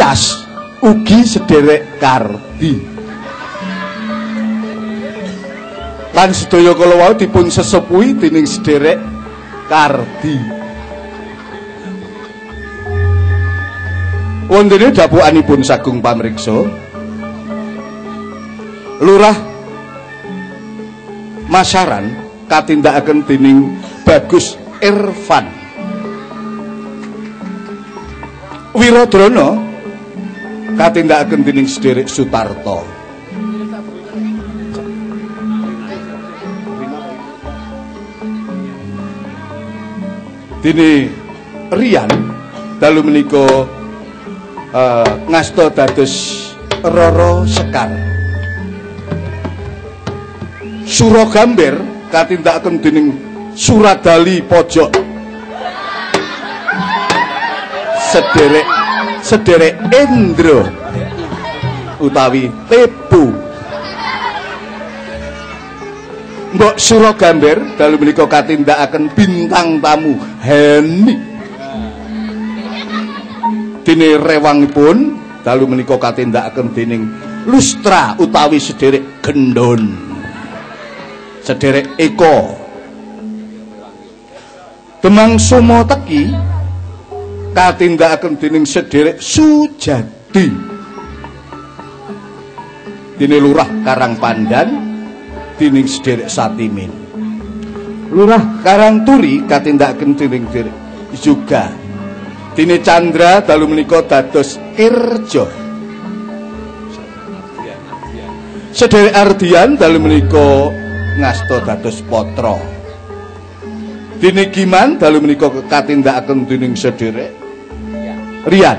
penglias ugi sederek kardi. Lan sedaya kala wau dipun sesepuhi dening sederek kardi. Wondene dapukanipun sagung pamriksa lurah masaran katindakaken dening Bagus Irfan. Wirodrana katindakaken dening sederek Sutarto. Dene Rian dalu menika uh, ngasta dados Roro Sekar. Sura gambar katindakaken dening Suradali Pojok sederek sederek Endro utawi Tebu. Mbok Suro Gambar dalu menika katindakaken bintang tamu Heni. Dene rewangipun dalu menika katindakaken dening Lustra utawi sederek Gendon sederek Eko. Demang Sumo Teki katindakaken dening sederek Sujadi. Dene Lurah Karang Pandan dening sederek Satimin. Lurah Karang Turi katindakaken dening sederek juga. Dene Chandra dalu menika dados Kirja. Sederek Ardian dalu menika ngasta dados Patra. Dene Giman dalu menika katindakaken dening sederek Rian.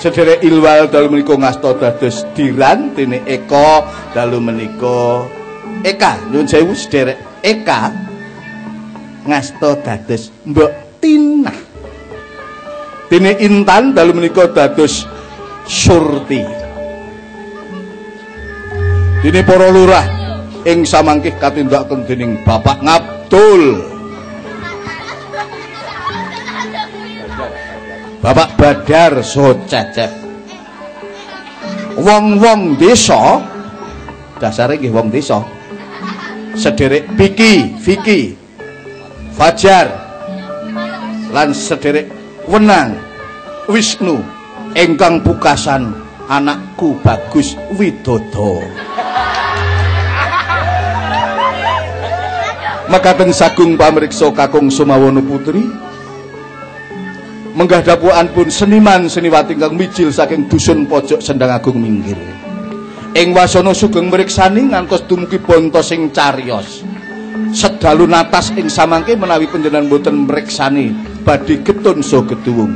Sedherek Ilwal dalu menika ngasta dados Diran dene Eka dalu menika Eka. Nyuwun sewu sedherek Eka ngasta dados Mbok Tina. Dene Intan dalu menika dados Surti. Dene para lurah ing samangkih katindakaken dening Bapak Ngap Betul. Bapak Badar so cecep. Wong-wong desa dasare nggih wong desa. Sederek Piki, Vicky, Fajar lan sederek Wenang, Wisnu ingkang pukasan anakku Bagus Widodo. Makaten sagung pamriksa kakung Sumawono Putri. Menggah pun seniman seniwati ingkang mijil saking dusun pojok Sendang Agung minggir. Ing wasana sugeng mriksani ngantos dumugi bonto sing cariyos. Sedalu natas ing samangke menawi panjenengan boten mriksani badhe getun so geduwung.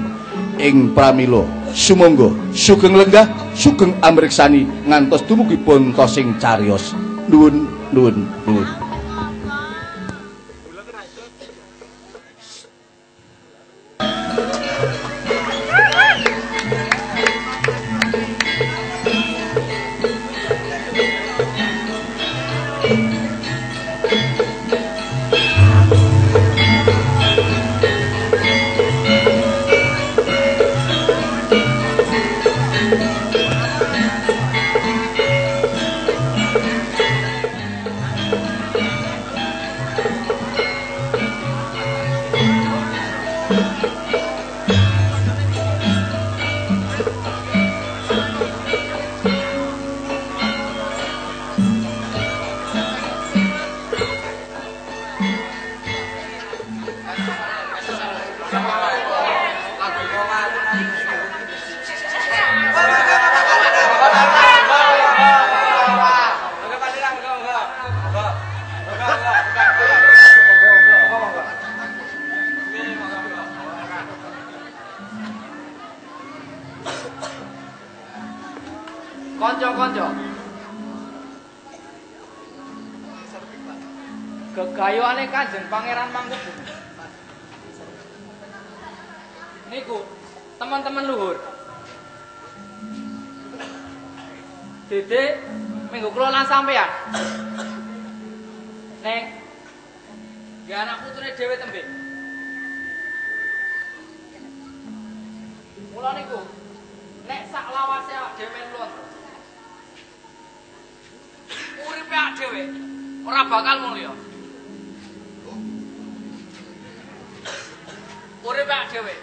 Ing pramila sumangga sugeng lenggah sugeng amriksani ngantos dumugi bonto sing cariyos. Nuwun nuwun nuwun Dede minggu kula lan sampean. Neng. Ya anak putune dhewe tembe. Mula niku nek sak lawase awak dhewe melu Uripe awak dhewe ora bakal mulya. Uripe awak dhewe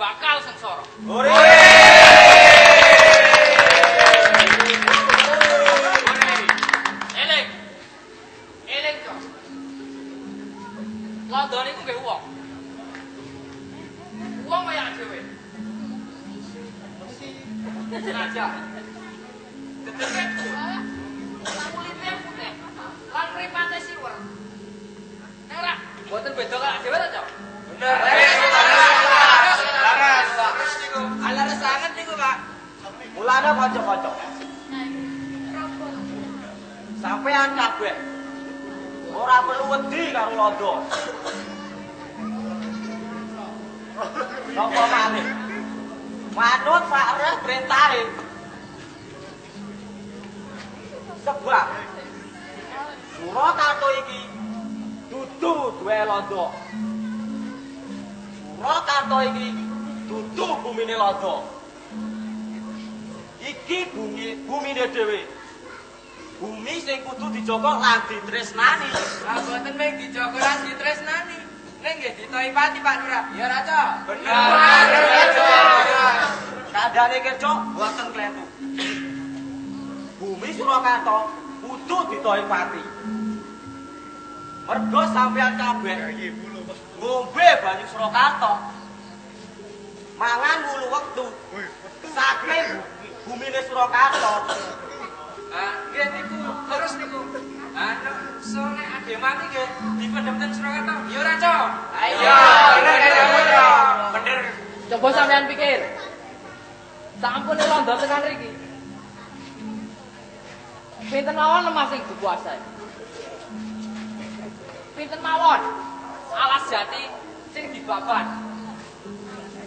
bakal sengsara. Eling. Karo londo. Napa malih? Manut Pak perintahe. Sebab Surakarta iki dudu duwe londo. Surakarta iki dudu bumine londo. Iki bumi bumine dhewe. Bumi sing kudu dijaga lan ditresnani. Lah mboten mung dijaga lan ditresnani. Ning nggih ditoipati Pak Lurah. Ya ora, Cok? Kandhane kerja boten klentu. Bumi Surakarta kudu ditoipati. Mergo sampeyan kabeh ngombe banyu Surakarta. Mangan wulu wektu. Saking bumine Surakarta. Ah, nggih niku terus niku. Ah, sore ade mati nggih dipendhem ten Surakarta. Ya ora, Cok? Iya, bener, bener, bener. Bener. Coba sampean pikir. Sampun londo tekan riki. Pinten mawon lemah sing dikuasai. Pinten mawon alas jati sing dibaban.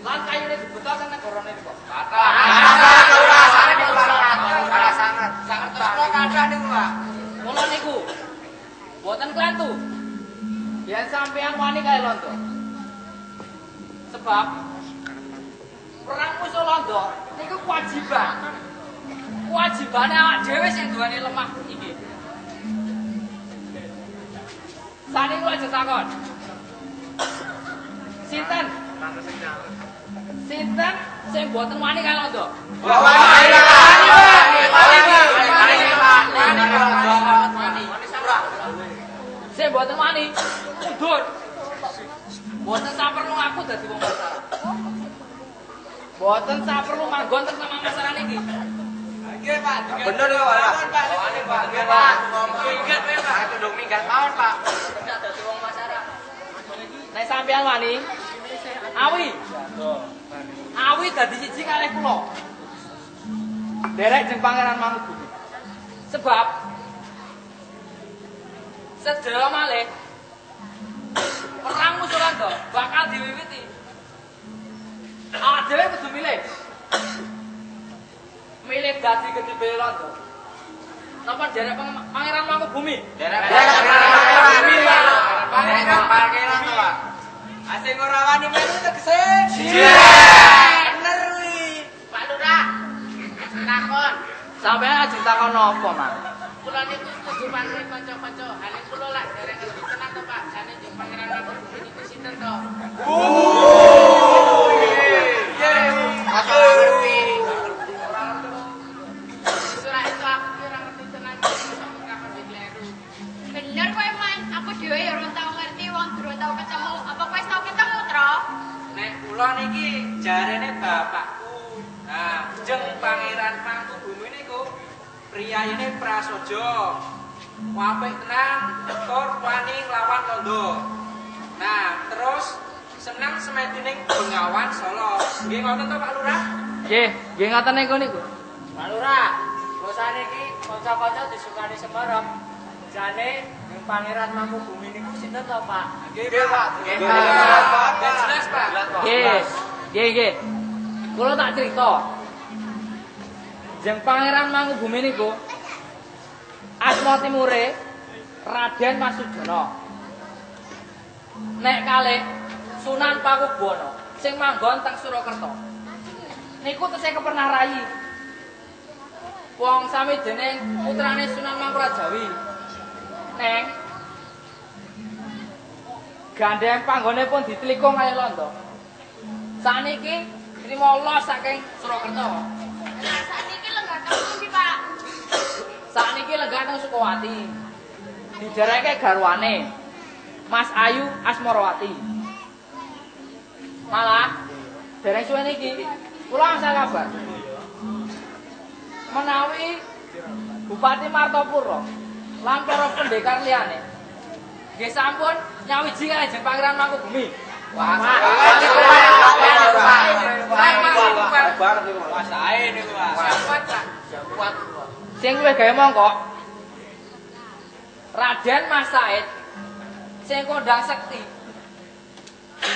Lan kayune dibutuh kan negarane niku. Kata. Sangat terus kathah niku, Pak. Mula niku. Boten klentu. Yen sampean wani kae londo. Sebab perang musuh londo niku kewajiban. Kewajibane awak dhewe sing duweni lemah iki. Sane kula aja takon. Sinten? Sinten sing boten wani kae londo? Sing mboten wani mundur. Mboten sak perlu aku dadi wong masyarakat. Mboten sak perlu manggon teng sama masyarakat iki. Nggih, Pak. Bener ya, Pak. Pak. Pak. Nggih, Pak. Minggat Pak. Kudu minggat mawon, Pak. Tidak dadi wong masyarakat. Nek sampean wani, awi. Awi dadi siji kalih kula. Derek jeng Pangeran Mangubumi. Sebab sedaya malih perang musuh Londo bakal diwiwiti. Awak dhewe kudu milih. Milih dadi gedhe Londo. Napa derek Pang- Pangeran Mangubumi? Derek Mangubumi, Pak. Pangeran Pangeran, Pak. Asing ora wani melu tegese. Bener kuwi. Pak Lurah. Takon. Sampeyan ajeng takon napa, Mas? Kula niku setuju pantri kanca-kanca. Hale kula lak dereng ngerti tenan to, Pak. Jane jeng Pangeran Mangkubumi niku sinten to? Surah itu aku ki ora ngerti tenan sampe kapan dikleru. Bener kowe man, aku dhewe ya ora tau ngerti wong durung tau ketemu. Apa kowe wis tau ketemu, Tro? Nek kula niki jarene bapakku. Nah, jeng Pangeran Mangkubumi niku priyayine prasaja. Apik tenan tur wani nglawan Londo. Nah, terus seneng semetining Bengawan Solo. Nggih ngoten to Pak Lurah? Nggih, nggih ngoten niku niku. Pak Lurah, Dosane iki kanca-kanca disukani Semarang. Jane ning Pangeran Mangku Bumi niku sinten to, Pak? Nggih, Pak. Nggih, Pak. jelas, Pak. Nggih. Nggih, nggih. Kula tak crito. Jeng Pangeran Mangku Bumi niku asma timure Raden Masudono. Nek kalih Sunan Pakubono sing manggon teng Surakarta. Niku tesih kepernah rayi. Wong sami dening putrane Sunan Mangkurajawi. Neng Gandeng panggone pun ditlikung kaya londo. Saniki trimo los saking Surakarta. Lah pundi, Pak? Sakniki lenggah teng Sukawati. Didereke garwane Mas Ayu Asmarawati. Malah dereng suwe niki kula asal kabar. Menawi Bupati Martopuro lan para pendekar liyane nggih sampun nyawiji kalih Pangeran Mangkubumi. Wah, Sing luwih gawe mongko. Raden Mas Said sing kondang sekti.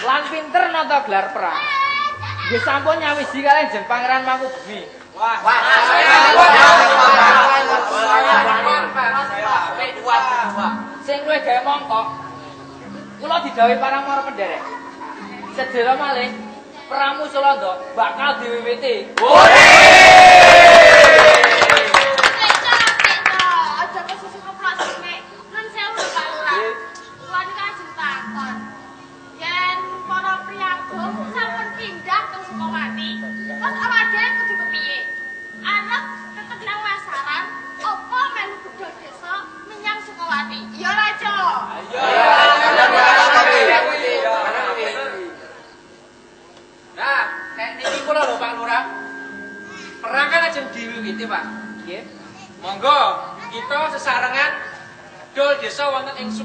Lan pinter nata gelar perang. Nggih sampun nyawiji kalih Jeneng Pangeran Mangkubumi. Sing luwih gawe mongko. Kula didhawuhi para para penderek. Sedera malih Pramu Sulanda bakal diwiwiti. Beca,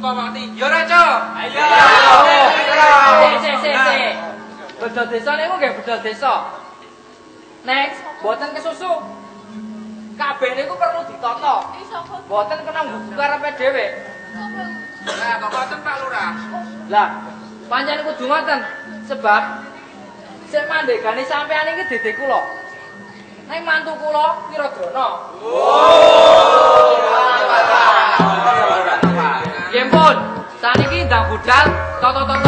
wonten ing Sukawati. Ya ora, Cok? Ayo. Sik, sik, sik, sik. Bedol desa niku nggih bedol desa. Next, boten kesusu. Kabeh niku perlu ditata. Iso kok. Boten kena nggugu karepe dhewe. Nah, kok ngoten Pak Lurah? Lah, pancen kudu ngoten. Sebab sing mandegani sampean iki dede kula. Ning mantu kula Kiradrana. Nggih saniki ndang budal toto-toto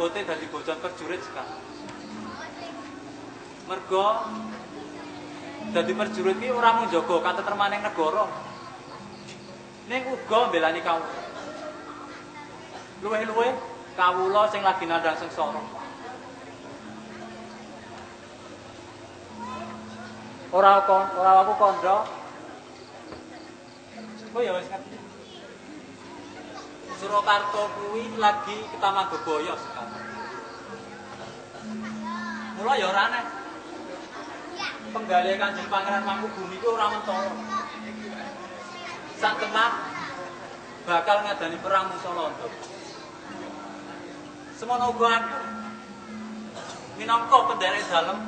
abote dadi bocah perjurit sekar. Mergo dadi perjurit ki ora mung jaga katetreman ing negara. Ning uga mbelani kawula. Luwe-luwe kawula sing lagi nandhang sengsara. Ora kon, ora aku kandha. Kok oh, ya wis ngerti. Surakarta kuwi lagi ketama geboyo sekar. Mula ya ora aneh. Penggalih Kanjeng Pangeran Mangkubumi iku ora mentara. Sak temah bakal ngadani perang musolondo. Semono uga aku. Minangka pendere dalem,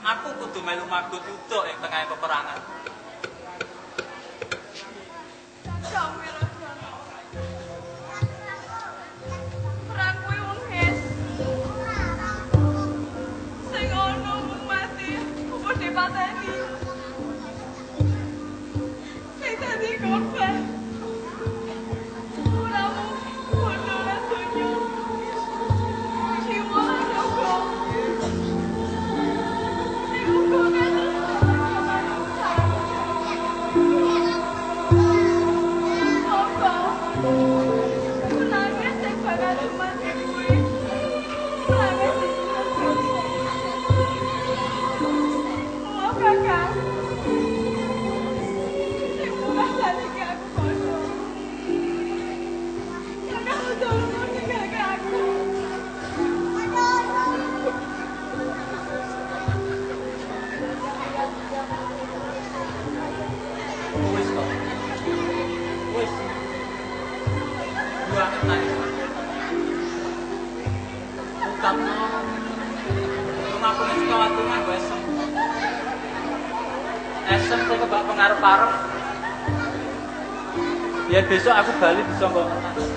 aku kudu melu magut utuk ing tengah peperangan. Sampai Biar besok aku balik bisa nggak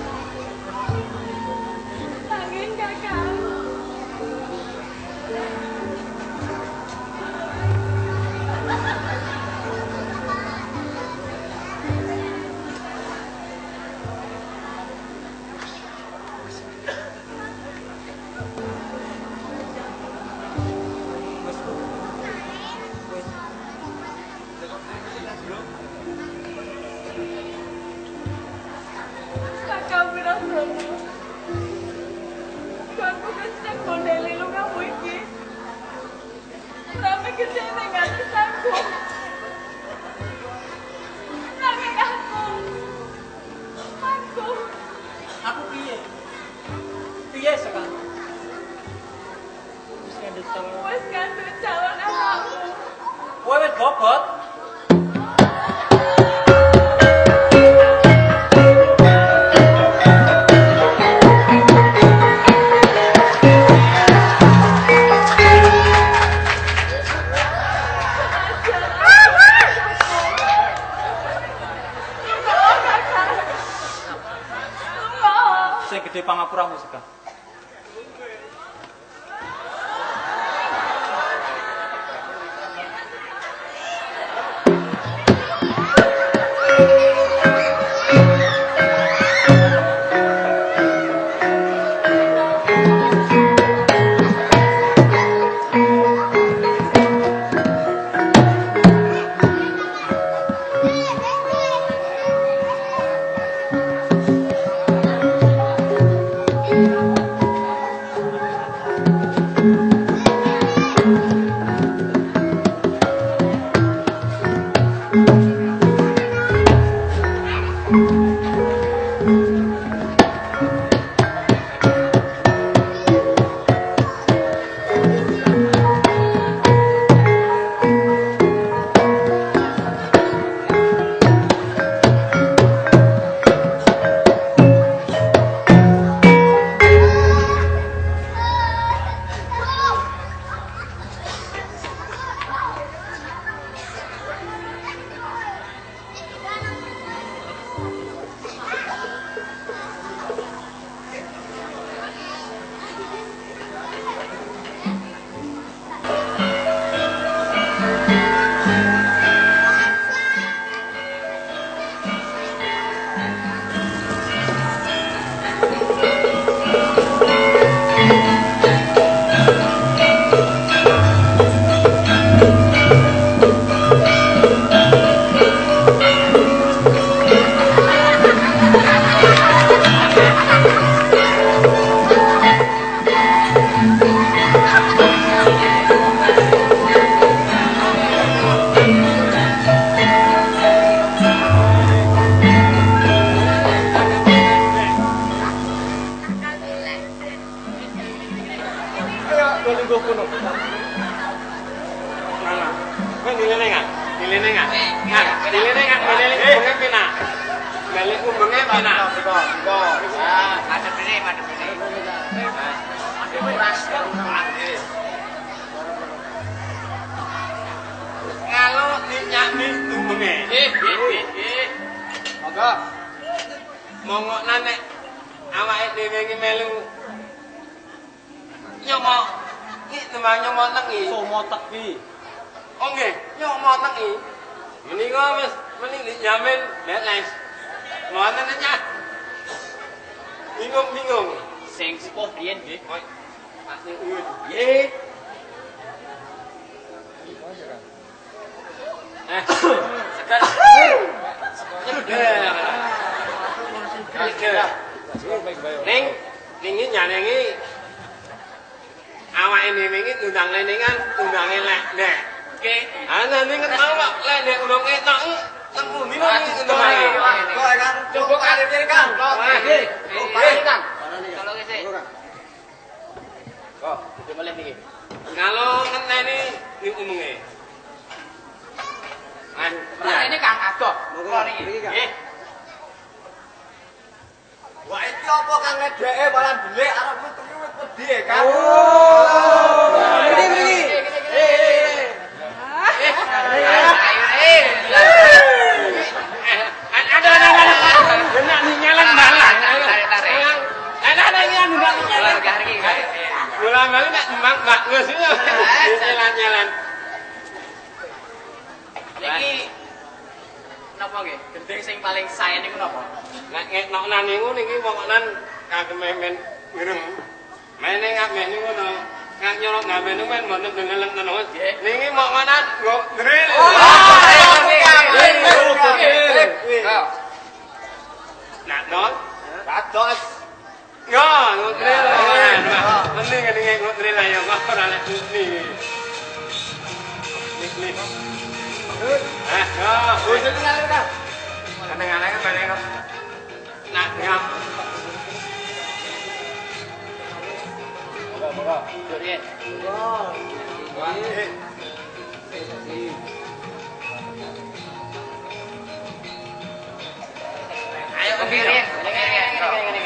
Ayo kepiring.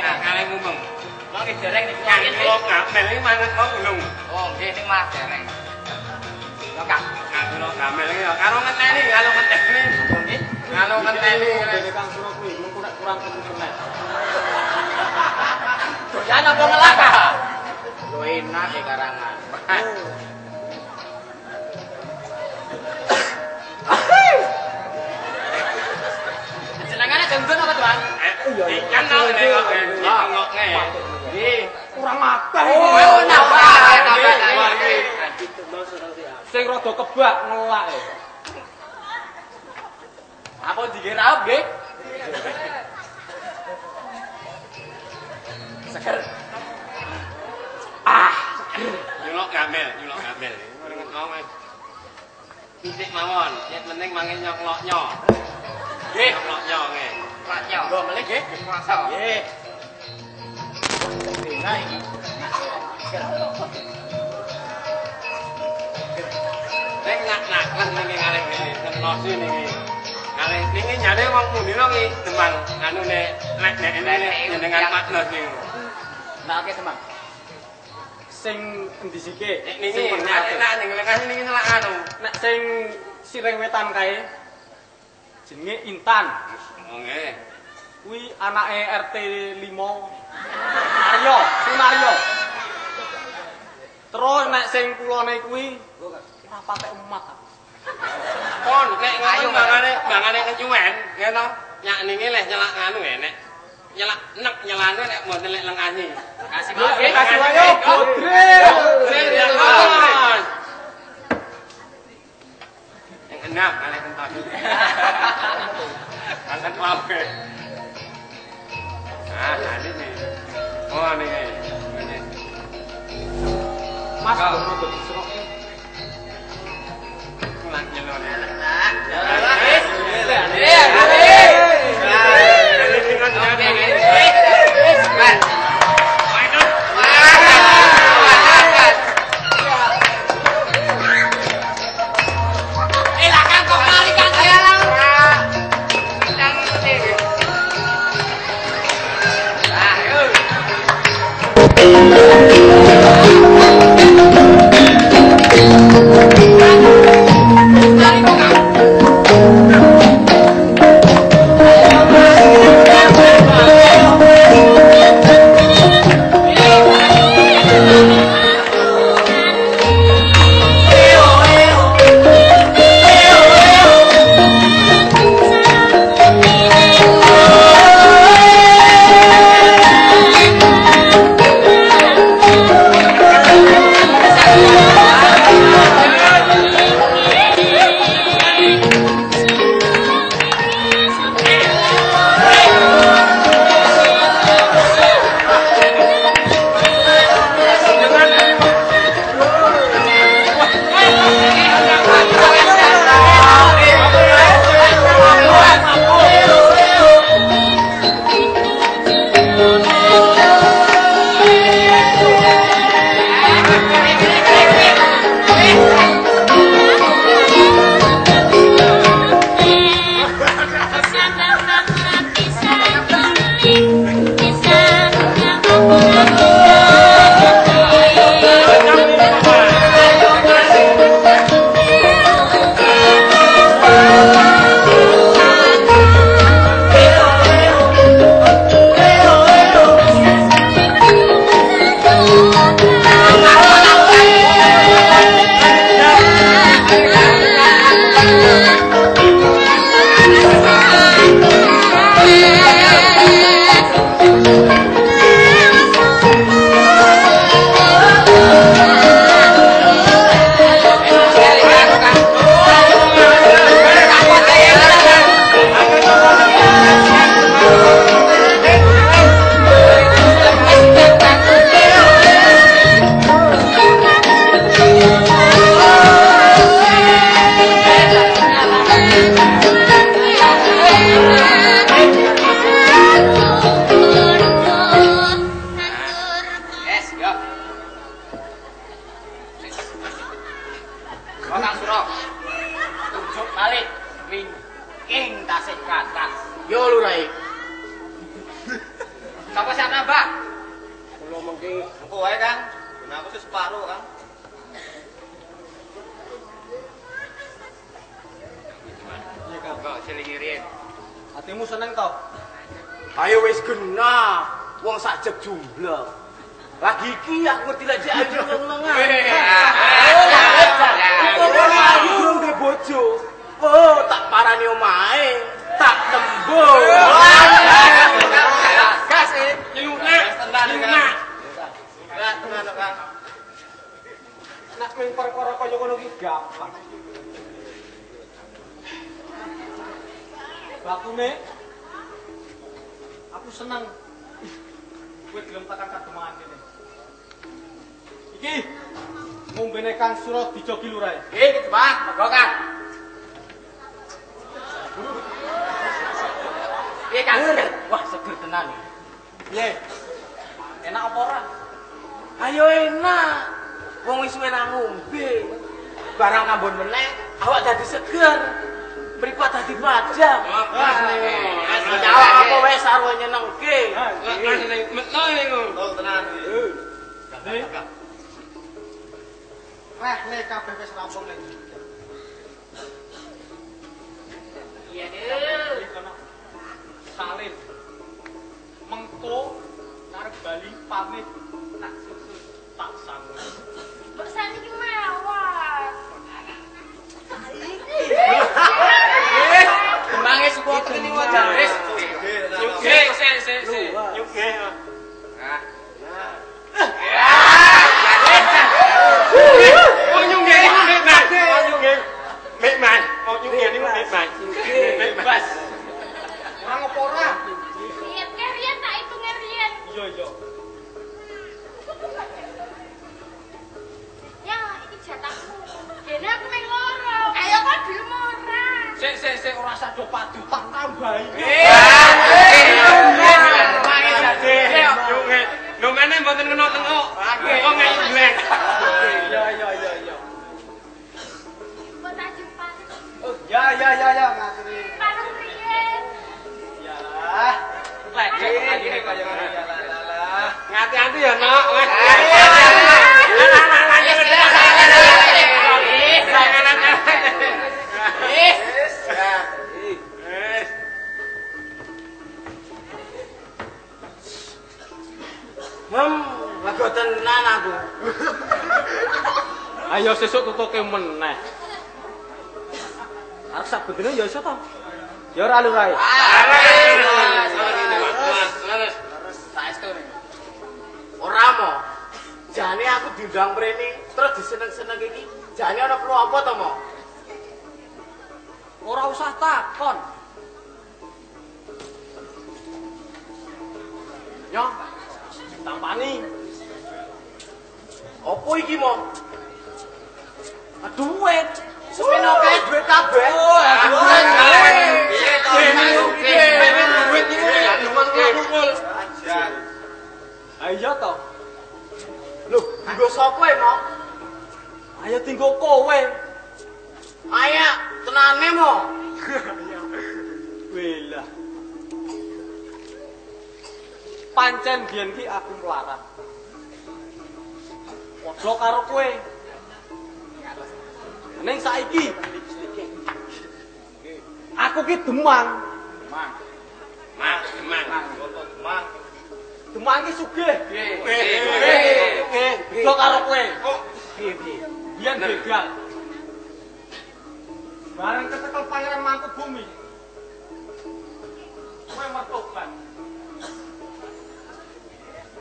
Kaleng ngomong. Mau ki dereng niku Yang angin. kok ngamel iki manut kok ulung. Oh, nggih sing mas dereng. Yo Kak. Nggak kira ngamel iki ya karo ngenteni, karo ngenteni. Nggih. Karo ngenteni. Kang Suro kuwi mung kurang kurang kemen. Doyan apa ngelaka? Yo enak e karangan. Dendun apa, Tuan? Eh, ikan tau nek kok ngok. Nggih. Kurang matah Oh, nambah, nambah. Sing rada kebak ngelak e. Apa dikira nggih? Seger. Nyulok ngamel, nyulok ngamel. Ora ngomong mas. Titik mawon, yang penting mangke nyok nyok. Nggih. Nyok nyok nge. Raknya. Go melih nggih. Masa. Nggih. Nek nak nak kan niki kalih nenosi niki. Kalih niki nyane wong pundi no niki demang anu nek nek nek nek jenengan maknos niku. Nah, oke, teman. Sing endi sike? Nek niki nyane nak ning lekas niki nyelak anu. Nek sing sireng wetan kae jenenge Intan. Oh nggih. Kuwi anake RT 5 Aryo, sing. Terus nek sing kulone kuwi ora patek umat. Pon nek ngono bangane bangane kenyuwen, ngene nyak niki leh nyelak anu ya nek nyelak nek nyelane nek mboten lek lengkahi. Kasih Pak. kasih ayo, ya kawan. Yang enam kalih kenton. Kangen wae. Ah, ini nih. Oh, ini. Ini. Mas rada diserokke. Kulang nyelone. Iya, Thank Kan. Nak ming perkara kaya ngono ki gampang. Bakune aku seneng. Kowe gelem tekan kademangan kene. Iki ngombene Kang Surat dijogi lurae. Eh, gitu Bang, monggo kan. Iya kan, wah seger tenan nih. Piye? Enak apa ora? Ayo enak. Wong wis suwe nang ngombe. Barang kambon meneh, awak dadi seger. Mripat dadi pajak. Wah, jawab apa wae sarwa nyenengke. Metno niku. Oh, tenan. Wah, nek kabeh wis rampung nek. Iya. Salin. Mengko arep bali pamit tak susul tak sambut. Mbok saniki mawon. Kemange support ini wajar. Wis. Yuge, sik sik sik. Yuge. Oh nyungge nyungge man. Oh nyungge. Mek man. Oh nyungge niku mek man. Bebas. Ora ngopo ora? Riyen ke riyen tak hitunge riyen. Iya, iya. Dene aku meng loro. Ayo kok dhewe ora. Sik sik sik ora sado padu tak tambahi. Lho meneh mboten kena tengok. Wong ayu blek. Iya, iya, iya, iya. Mbok tak jumpai. Oh, ya ya ya ya ngaturi. Parung riyen. Ya lagi nek kaya ngono ya. Ngati-ngati ya, Nok. Hmm, lagu tenan aku. Ayo sesuk tutuke meneh. Arep sak bedene ya iso to. Ya ora lur ae. Ora mo. Jane aku diundang mrene terus diseneng-seneng iki. Jane ana perlu apa to, Mo? Ora usah takon. Yo. Tampani. Opo iki, Mo? Duit. Sepeno kae duit kabeh. Oh, duit. Piye to? Duit niku. Ayo to. Lho, nggo sapa e, Mo? Ayo tinggo kowe. Aya, tenane, Mo. Welah. Pancen biyen ki aku melarat. Padha karo kowe. Ning saiki aku ki demang. Mang, mang. Mang. Demang ki sugih. Padha karo kowe. Oh, piye piye? Biyen begal. Bareng ketekel pangeran mangku bumi. Kowe mertobat.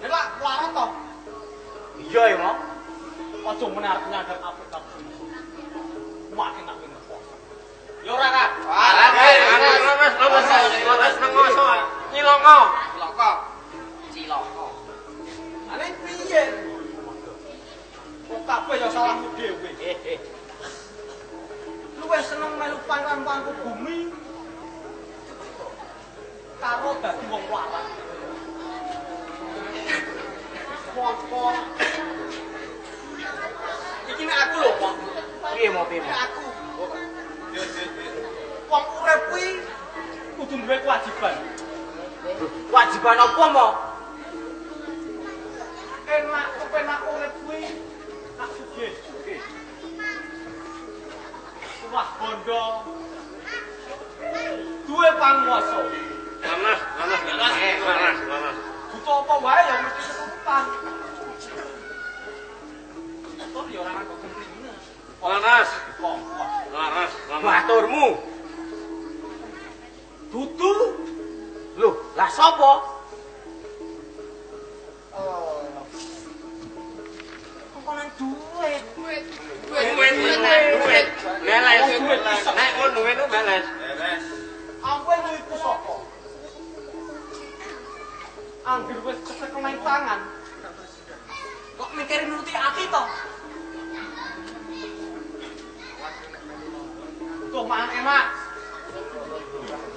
Nek lak melarat to, Iya ya. Ojo meneh arep nyadar apik kabeh. Makin wingi poso. Ya ora kan? Lemes, lemes, lemes nang ngoso. Nyilongo. Cilaka. Cilaka. Ane piye? Kok kabeh ya salahmu dhewe. Lu wis seneng melu pangkan-pangku bumi. Karo dadi wong Iki nek aku lho, Wong. Piye mau piye? Nek aku. Wong urip kuwi kudu duwe kewajiban. Kewajiban apa, Mo? enak kepenak urip kuwi tak sugih. Wah bondo. Duwe panguwasa. Lanas, lanas, lanas, lanas. Butuh apa wae ya mesti keturutan. Toh ya ora kok kemrene. Lanas, Kok lanas, lanas. baturmu. Dudu. Loh, lah sapa? Oh. Kok nang duit. Duit, duit, duit. Beles, nek pun duit itu beles. Apa itu iku sapa? Angger wis cetek nang tangan. Kok mikirin nuruti ati to? Tuh mangan enak.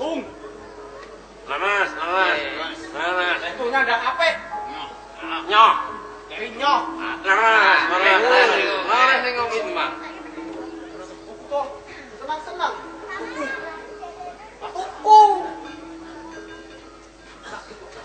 Ung, Lanas, lanas, lanas. itu nyandang apik. Nyoh. Keri nyoh. Lanas, lanas, lanas. Lanas ning ngomong iki, Mang. Tuh, senang-senang. Lanas,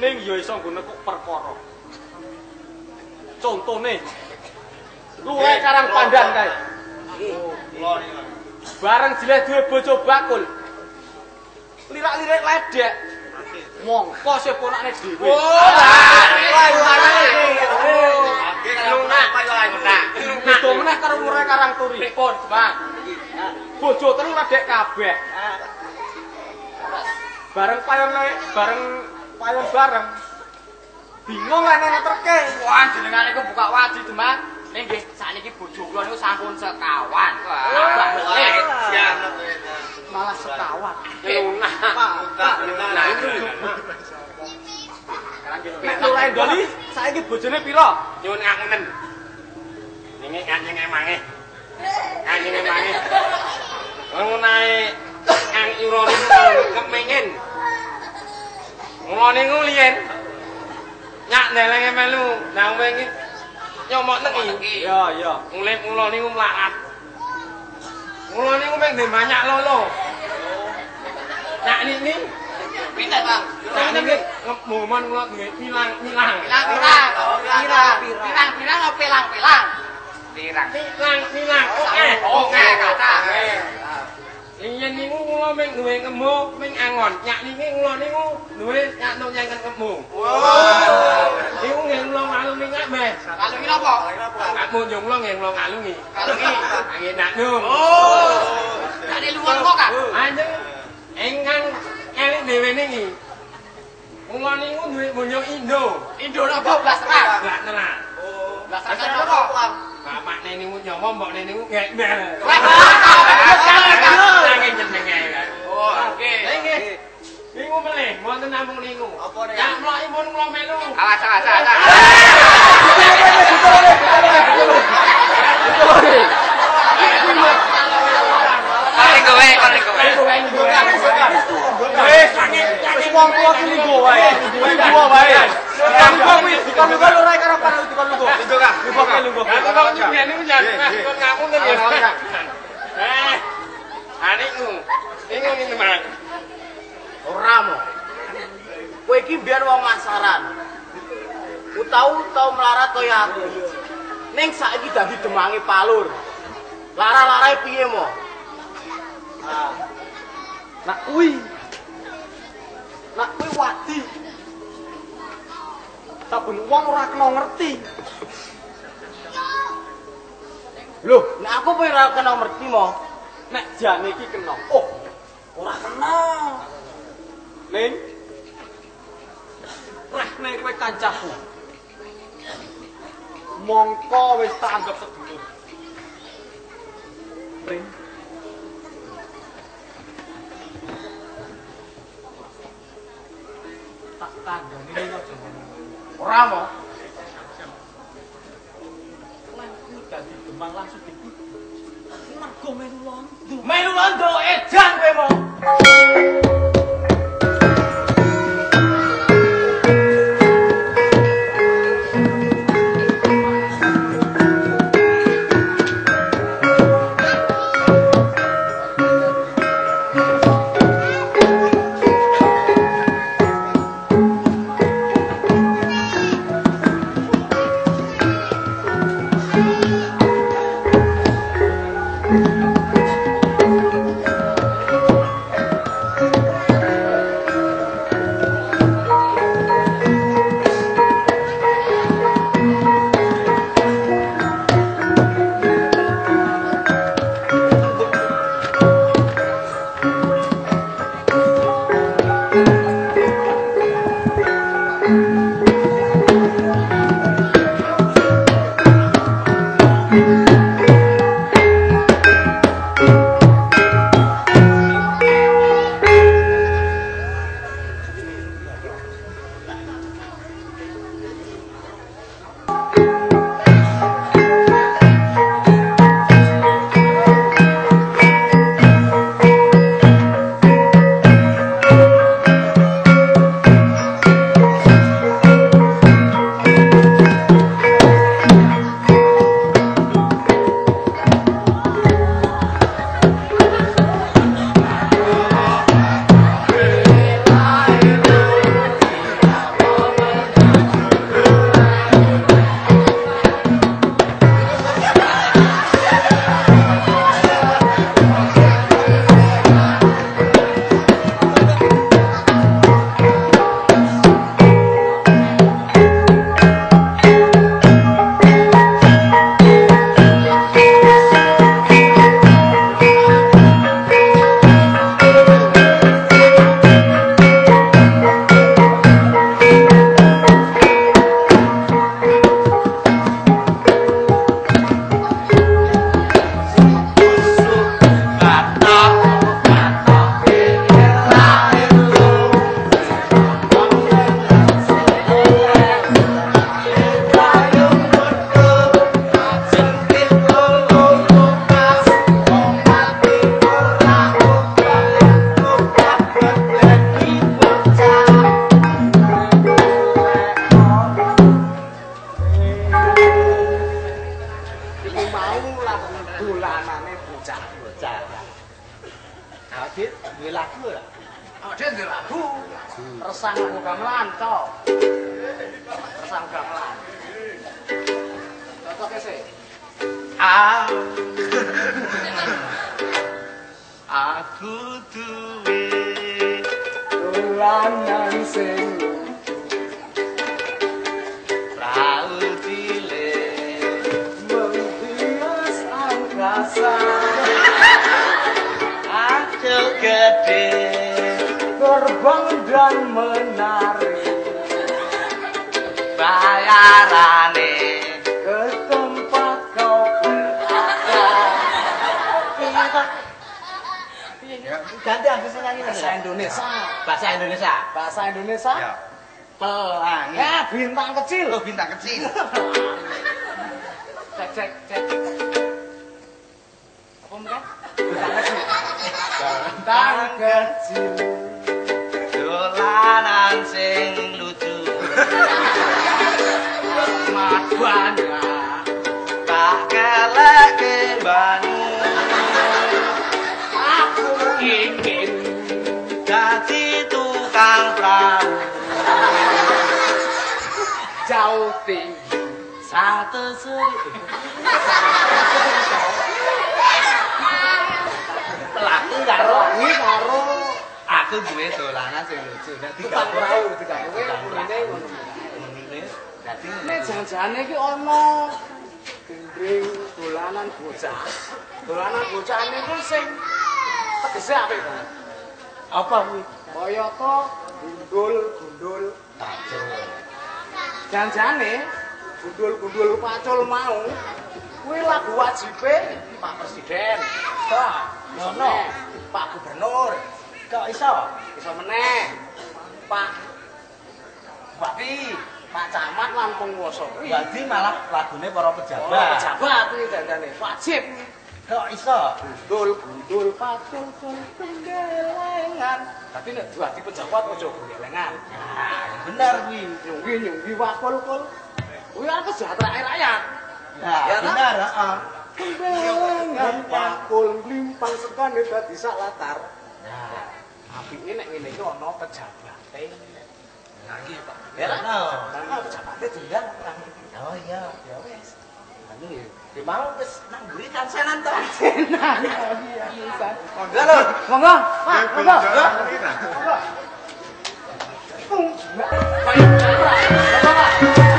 Ning ya iso nggo nekuk perkara. Contone luwe karang pandan kae. Bareng jileh duwe bojo bakul. Lirak-lirik ledek. Mongko se ponakne dhewe. Lunak, lunak. Beda meneh karo murai karang turi. Pripun, Bang? Bojo telu ledek kabeh. Bareng payon bareng payon bareng. Bingung lah nek terke. Wah, jenengan iku buka wajib, Demang. Ning nggih, sakniki bojo kula niku sampun sekawan. Meleh. Malah sekawan. Lunak. Nah, itu. Nek mulai doli saiki bojone pira? Nyuwun ngapunten. Ningi kanjeng emange. Kanjeng emange. Mengenai Kang Iro niku kepengin. Mula niku liyen nyak ndelenge melu nang wingi nyomok nengi. Ya, ya. Mulai mula niku mlarat. Mula niku mung ndek banyak lolo. Nyak niki Pinten, Bang? nyak niki ngemumon kula duwe pilang pilang. Pirang-pirang. Pirang, pirang-pirang apa pilang-pilang? Pirang. Pilang pilang. Oke. Oke, kata. Iya niku kula ming duwe kembu ming angon. Nyak niki kula niku duwe nyak nuk nyangken kembu. Niku nggih kula ngalu ming kabeh. Kalau ini apa? Kak munjung kula nggih kula ngalungi. Kalau ini? Nggih nak nyung. Dari luar kok, Kak? Anjing ingkang elik dhewe niki. Kula niku duwe munjung Indo. Indo napa blas terang? Tenan. Blas Bapak niku nyawa mbok niku ngek-ngek. Wah, Nanging jenenge. Oh, oke. Nggih. Niku melih, wonten namung niku. Apa nek? Ya mlokipun kula melu. Awas, awas, awas. Paling kowe, paling kowe. Wis wong tuwa ki linggo wae. Wis tuwa wae. Kan kok kuwi dikon lugo ora karo karo dikon kok ya. Eh. Aniku. Mo. Kowe iki mbiyen wong masaran. Utau-utau melarat kaya aku. Ning saiki dadi demange palur. Lara-larae piye mo? Ah. Nak kuwi. Nak kuwi wadi. Saben wong ora kena ngerti. Loh, nek aku kowe ora kena ngerti mo. Nek jane iki kena. Oh, ora kena. Ning. Reh nek kowe kancaku. Mongko wis tak anggap sedulur. Pring. Duwe lagu ora? Adit duwe lagu. Resang lagu gamelan to. Resang gamelan. Cocoke sih. Ah. Aku duwe dolanan sing terbang dan menari Bayarane ke tempat kau berada Ganti aku sing nyanyi Bahasa Indonesia. Bahasa Indonesia. Bahasa Indonesia. Ya. Pelangi. Eh, bintang kecil. Oh, bintang kecil. cek cek cek. Apa mungkin? Bintang kecil. Dolanan sing lucu. Mat banyak. Tak kelek ke banyu. Aku ingin Dadi tukang perahu. jauh tinggi. Satu suri. Pelaku karo Pelangi karo aku duwe dolanan sing lucu. Dadi tukang perahu, tukang perahu. Ngene ngono. Dadi Nek iki ana gendring dolanan bocah. Dolanan bocah niku sing tegese apik banget. apa kuwi? Kaya to gundul-gundul pacul. Jangan-jane gundul-gundul pacul mau kuwi lagu wajibe Pak Presiden. Pak, ngono. Pak Gubernur. Kok iso? Iso meneh. Pak Bupati. Pak Camat lan penguasa kuwi. Dadi malah lagune para pejabat. Wah, pejabat kuwi dandane wajib. Kok iso? Gundul gundul pacul kul penggelengan. Tapi nek dadi pejabat aja penggelengan. Nah, bener kuwi. Nyunggi nyunggi wakul kul. Kuwi kan kesejahteraan rakyat. Ya, bener, heeh. Penggelengan wakul limpang sekane dadi sak latar. Nah, Apike nek ngene iki ana pejabate. Nah iki Pak. ya no. Karena pejabate diundang orang. Oh iya. Ya wis. Anu ya. Di mau wis nang mburi kansenan to. Nah, iya iya. Monggo lho. Monggo. Pak, monggo. Monggo. Pejabatnya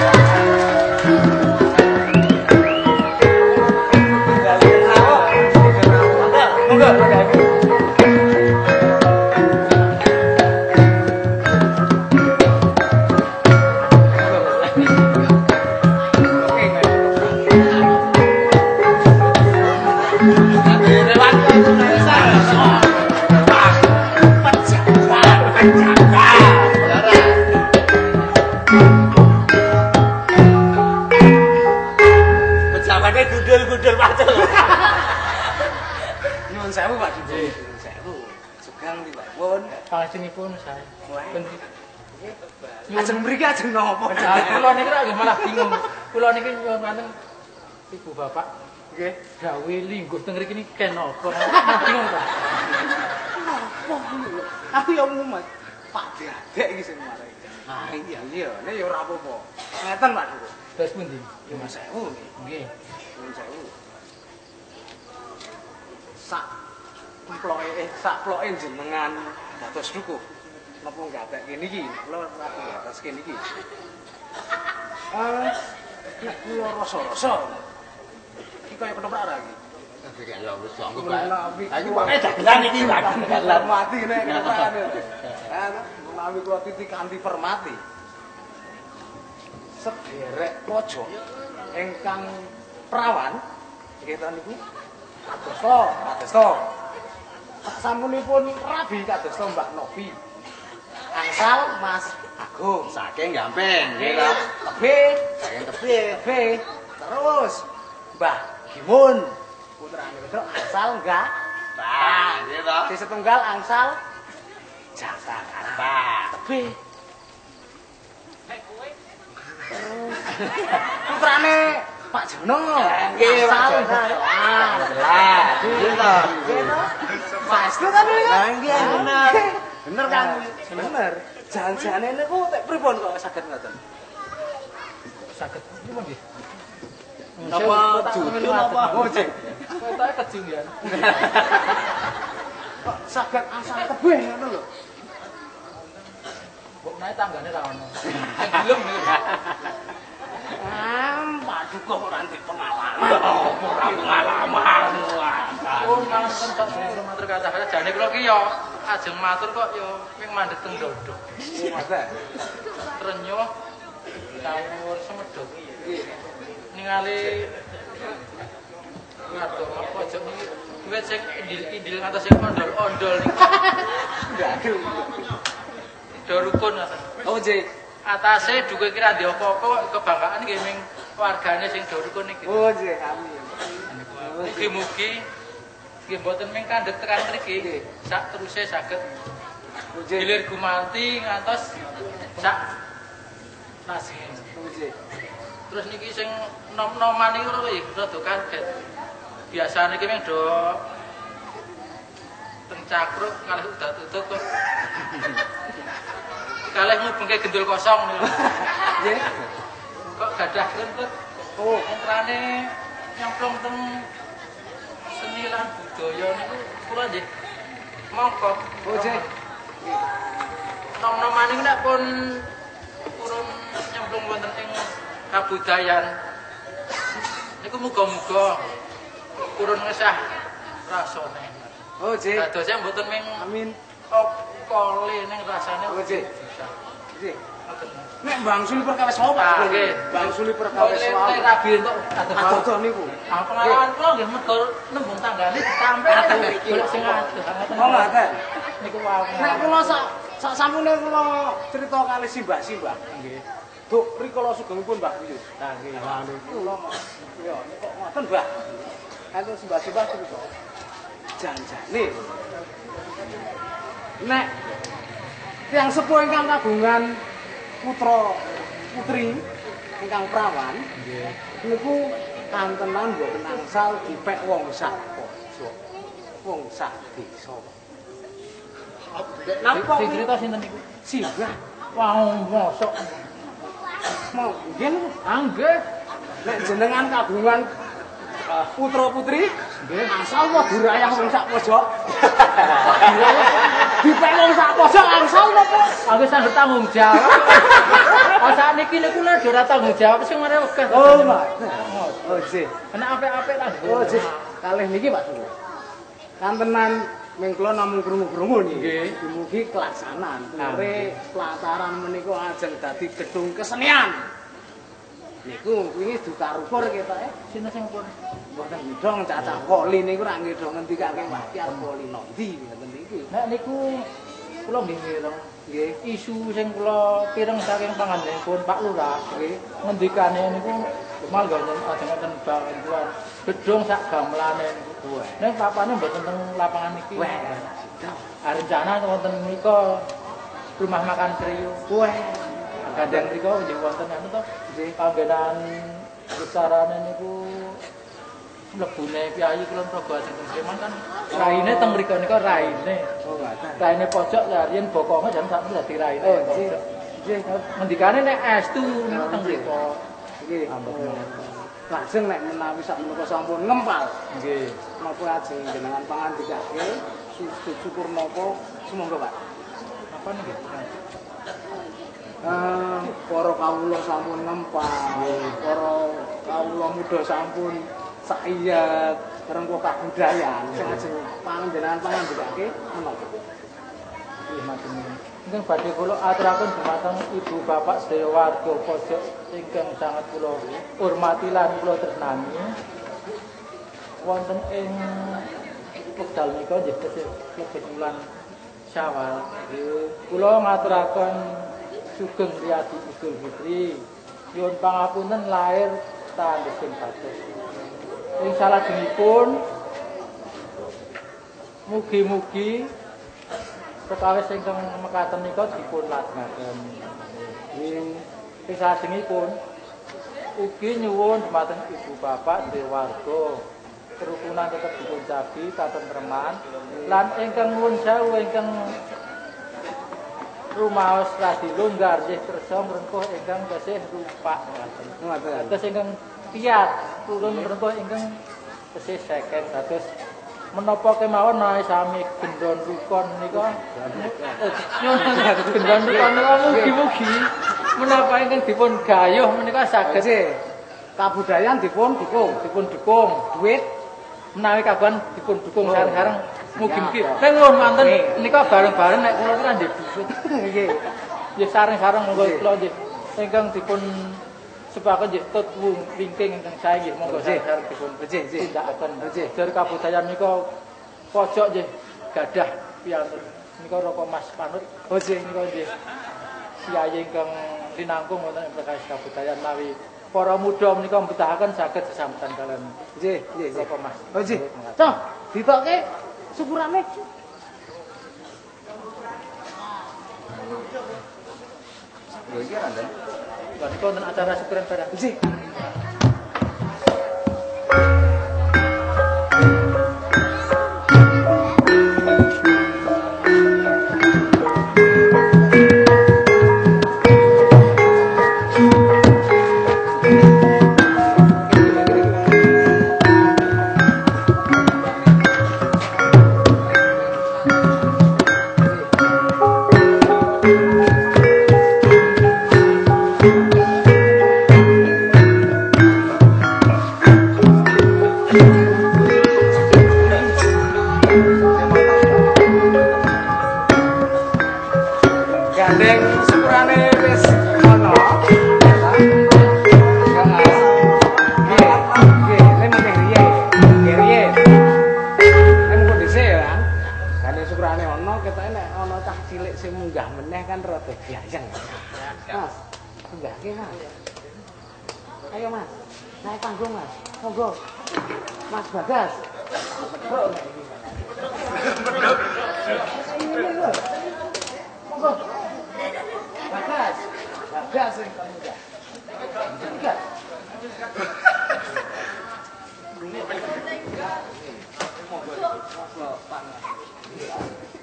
Nah, kula niki nggih malah bingung. Kula niki nyuwun kanten Ibu Bapak Nggih. gawe lingguh teng mriki niki ken apa? Bingung Pak. Aku ya mumet. Pak Dedek iki sing marai. Ah iya iya, nek ya ora apa-apa. Ngeten Pak Didi. Terus pundi? Nyuwun sewu nggih. Nggih. Nyuwun sewu. Sak emploke eh sak ploke jenengan dados dukuh. Napa gatek kene iki? Kula rapi atas kene iki. Eh, nek kula rasa-rasa iki kaya ketoprak ra iki. Ya wis Aku kula- pakai dagelan iki, Pak. Dagelan mati nek. Eh, menawi kula titik kanthi permati. Sederek pojok ingkang prawan nggih niku kadosta, kadosta. Sak sampunipun rabi kadosta Mbak Novi. Angsal Mas Agung. Saking gamping, Nggih, ta. tebih, Saking tebih. Terus Mbah Gimun. Putrane wedok angsal enggak? Nah, nggih ta. Si setunggal angsal Jakarta. Tebih. Putrane Pak Jono. Nggih, Pak Jono. Ah, jelas. Nggih. Nggih? Saestu kan ini kan? Nggih, bener. Bener kan? Bener. Jangan-jangan niku tek pripun kok saged ngoten? Saged pripun nggih? Napa judul apa? Oh, Cek. Ketoke kejunggian. Kok saged asal tebih ngono lho. Mbok naik tanggane ra ono. Sing gelem niku. Pak Dukuh kok nanti pengalaman. Ora pengalaman. Malah kan kok suruh matur kata-kata jane kula ki yo ajeng matur kok yo ping mandhet teng dodo. Masa? Trenyuh kawur semedhot. Ningali ngadok pojok niki duit sing indil-indil ngantos sing ondol-ondol niki. Ndagel. Do rukun ngoten. Oh, Cek. Atase duwe kira ndek apa-apa kok kebanggaan nggih ming wargane sing do rukun niki. Oh, Cek, amin. Mugi-mugi nggih mboten ming kandhet tekan mriki. Sak teruse saged gilir gumanti ngantos sak Cek. Terus niki sing nom-noman niku lho nggih rada kaget. Biasane iki ming do teng cakruk kalih udat-udat kok. Kalih ngubengke gendul kosong niku. Nggih. Kok gadah kentut Oh, entrane nyemplung teng seni lan budaya niku kula nggih mongko. oh, Cek. Nom-noman niku nek pun urun nyemplung wonten ing kabudayan niku muga-muga urun ngesah rasane. Oh, Cek. Dados mboten ming Amin. Okole ning rasane. Oh. Ngoten. Nek Bang Suli perkawis Pak. nggih. Bang Suli perkawis wau. lek rabi entuk adoh niku. Ah, pengalaman kula nggih mergo nembung tanggane mriki. golek sing adoh. Oh, ngaten. Niku wau. Nek kula sak sak sampune kula cerita kali simbah-simbah. nggih. Duk rikala sugengipun Mbah Buyut. Nggih. Lah niku kula ya kok ngoten Mbah. Enten sembah-sembah niku. Janjane. Nek yang sepuh ingkang kagungan putra putri ingkang prawan niku kantenan mboten angsal dipek wong sak pojok. Wong sak desa. Napa Sing cerita sinten niku? Simbah Wah, mosok. mau nggih Anggih. nek jenengan kagungan putra putri? Asal wae dirayah wong sak pojok? Dipek wong sak pojok angsal napa Aku sang bertanggung jawab. Oh sakniki niku lho ora tanggung jawab sing mare wegah. oh Pak. Oh jih Ana apik-apik lah. oh jih kalih niki Pak Sulo kantenan ming kula namung krungu-krungu niki. Mugi kelaksanan pure pelataran menika ajeng dadi gedung kesenian niku wingi duka rupur ketoke Sinten sing pun? Mboten ndong cacah poli niku ra nggih do ngendikake wati arep poli nondi ngoten niki. Nek niku kula nggih ngira Nggih. isu sing kula pireng saking pangandanipun Pak Lurah nggih ngendikane niku mangga ajeng wonten bantuan gedung sak gamelane niku. Nek papane mboten teng lapangan iki. Wah. Ah, rencana wonten nika rumah makan Trio. Wah. Kadang mriku nggih wonten anu to nggih panggenan besarane niku mlebune piyayi kula praga ajeng teng Sleman kan raine teng mriku nika raine. Oh. Raine pojok ya riyen bokonge jan sak dadi raine. Oh, nggih. Nggih. Ngendikane nek estu niku teng mriku. Nggih. Ampun. Lajeng nek menawi sak menika sampun ngempal Nggih. napa ajeng jenengan pangandikake su- syukur napa semoga Pak. Apa niki? Para kawula sampun ngempal, para kawula muda sampun saiyat rengko kabudayan sing ajeng panjenengan pangandikake menapa? Ingkang badhe kula aturaken dumateng ibu bapak sedaya warga pojok ingkang sangat kula hormati lan kula tresnani. Wonten ing wekdal menika nggih lebet bulan Syawal. Kula ngaturaken sugeng riyadi Idul Fitri. Nyuwun pangapunten lahir tandhesing batos. Ing salajengipun mugi-mugi perkawis ingkang mekaten nika dipun lajengaken. Ing salajengipun ugi nyuwun dumateng ibu bapak dewarga kerukunan tetep dipun katentreman lan ingkang nuwun sewu ingkang rumaos radi longgar nggih kersa mrengkuh ingkang tasih rupak ngaten. Ngoten. Terus ingkang piat turun mrengkuh ingkang tasih seket dados menapa kemawon nae sami gendon rukun nika gendon rukun nika mugi-mugi menapa ingkang dipun gayuh menika saged Nggih. Kabudayan dipun dukung, dipun dukung duit menawi kagungan dipun dukung Oh. sareng-sareng mugi-mugi. Ning nuwun manten nika bareng-bareng nek kula kira nggih dusun. nggih. Nggih sareng-sareng monggo kula nggih ingkang dipun sepakat nggih tut wingking ingkang sae nggih monggo sareng dipun Nggih, nggih. tindakaken. Nggih. Dari kabudayan nika pojok nggih gadah piantun. Nika roko Mas Panut Oh, nggih. nika nggih siyayi ingkang linangkung wonten ing perkawis kabudayan mawi para muda menika mbetahaken saged sesambetan kalian Nggih, nggih, nggih. Roko Mas. Oh, nggih. Toh, ditoke syukurane. Niku wonten acara syukuran barang. Nggih. Bagas. Monggo. Bagas. Bagas yang kamu dah. Bagas.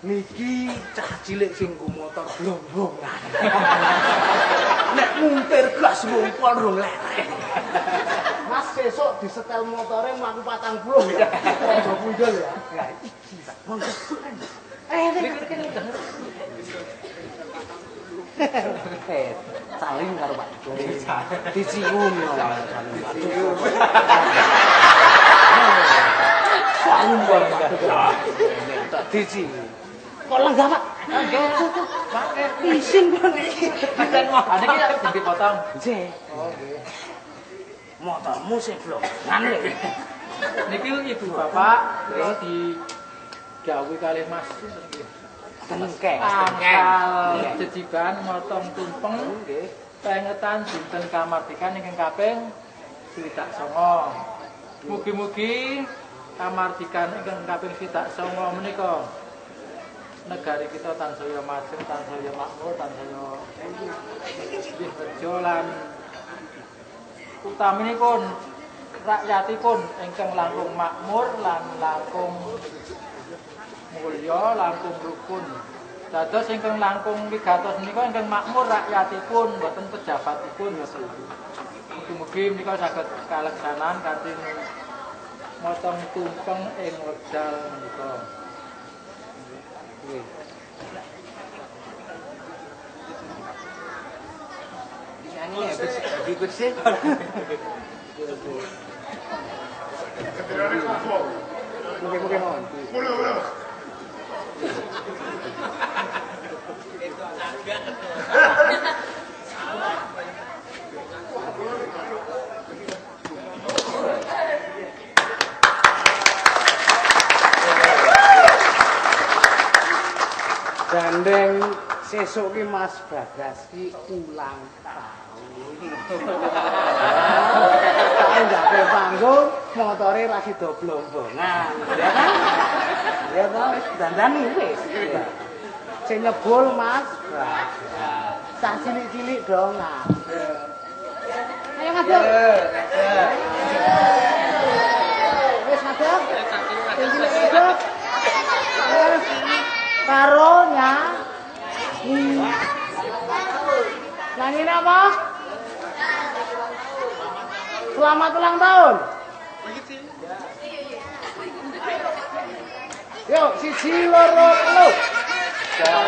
Niki cah cilik sing motor blombongan. Nek muntir gas ngumpul rong lereng. Mas besok disetel motore mlaku 40 ya. Aja bundel ya. Monggo. Eh, Eh, saling karo Pak Jokowi. Dicium yo saling. Saling karo Pak Jokowi. Tak dicium. Kok lenggah, Pak? Isin iki. Dipotong. Nggih. Motormu sing blongan lho. Niki ibu bapak terus di gawe kali mas Tengke. angkal jejiban motong tumpeng pengetan dinten kamardikan ingkang kaping swidak songo. Mugi-mugi kamardikan ingkang kaping swidak songo menika negari kita tansaya maju, tansaya makmur, tansaya bejo lan utaminipun rakyatipun ingkang langkung makmur lan langkung mulya langkung rukun. Dados ingkang langkung wigatos menika ingkang makmur rakyatipun boten pejabatipun boten. Mugi-mugi menika saged kaleksanan kanthi motong tumpeng ing wekdal menika. Nggih. Nyanyi ya besi di besi. Mungkin-mungkin mohon. Gandeng sesuk ki Mas Bagas ki ulang tahun. Tak ndake panggung motore ra sida blombongan, ya kan? Ya toh, dandan wis. Sing nyebul Mas Bagas. Sak cilik-cilik dongan. Ayo ngadep. Wis ngadep. Sing cilik ngadep. Karo nya. Nyanyi apa? Selamat ulang tahun. Yuk, siji loro telu. Saya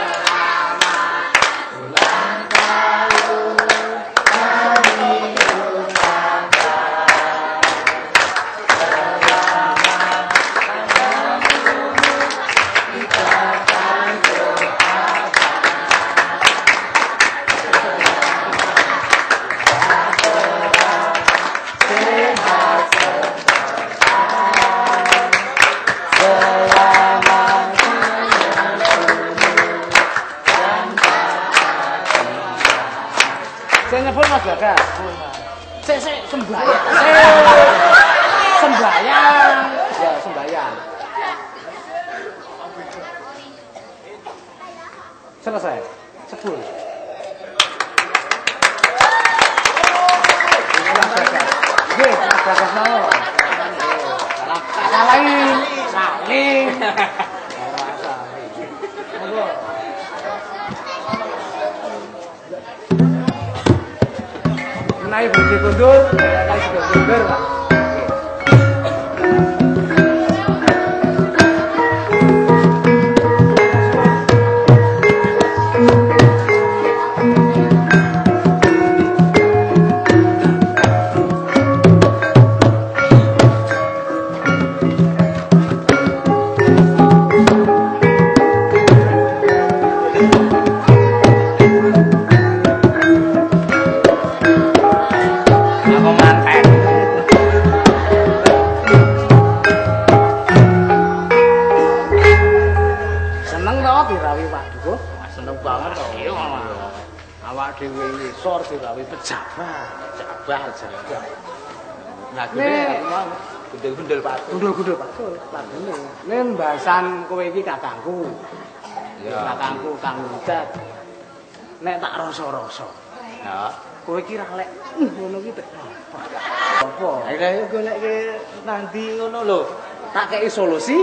Tak kei solusi.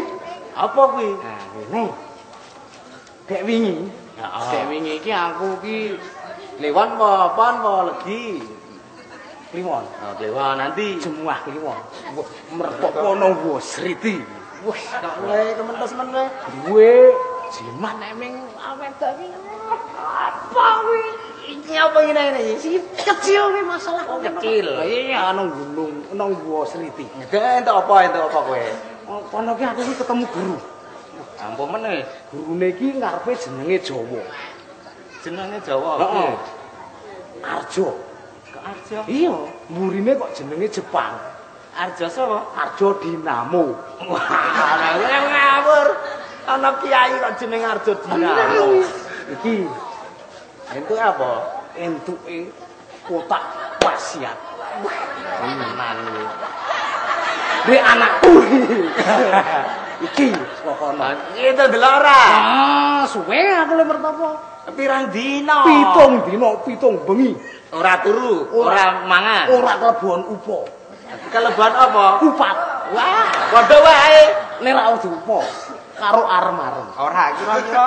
Apa kuwi? Nah, ngene. Dek wingi, Ya. dek wingi iki aku ki Kliwon apa pon apa legi? kliwon. Oh, kliwon nanti. Jemuah kliwon. Wah, merpokono wah sriti. Wah, Kowe temen-temen kowe. duwe jimat nek ming awet iki. Apa kuwi? Iki apa ngene iki? Si kecil ki masalah Oh, kecil. Iya, nang gunung, nang gua sriti. Gak entuk apa entuk apa kowe? Oh, Kono ki aku ketemu guru. Ampun meneh. Gurune ki ngarepe jenenge Jawa. Jenenge Jawa. Heeh. Arjo. Kok Arjo? Iya, murine kok jenenge Jepang. Arjo sapa? Arjo Dinamo. Wah, ngawur. Ana kiai kok jeneng Arjo Dinamo. Iki Entuk apa? entuke kotak wasiat. Tenan iki. Dek anakku. Iki pokoke. Itu delok ora? Ah, suwe aku le mertopo. Pirang dina? Pitung dina, pitung bengi. Ora turu, Ora. ora mangan. Ora kelebuan upo. Kelebihan apa? Kupat. Wah, padha wae. Nek ra upo karo arem-arem. Ora kira-kira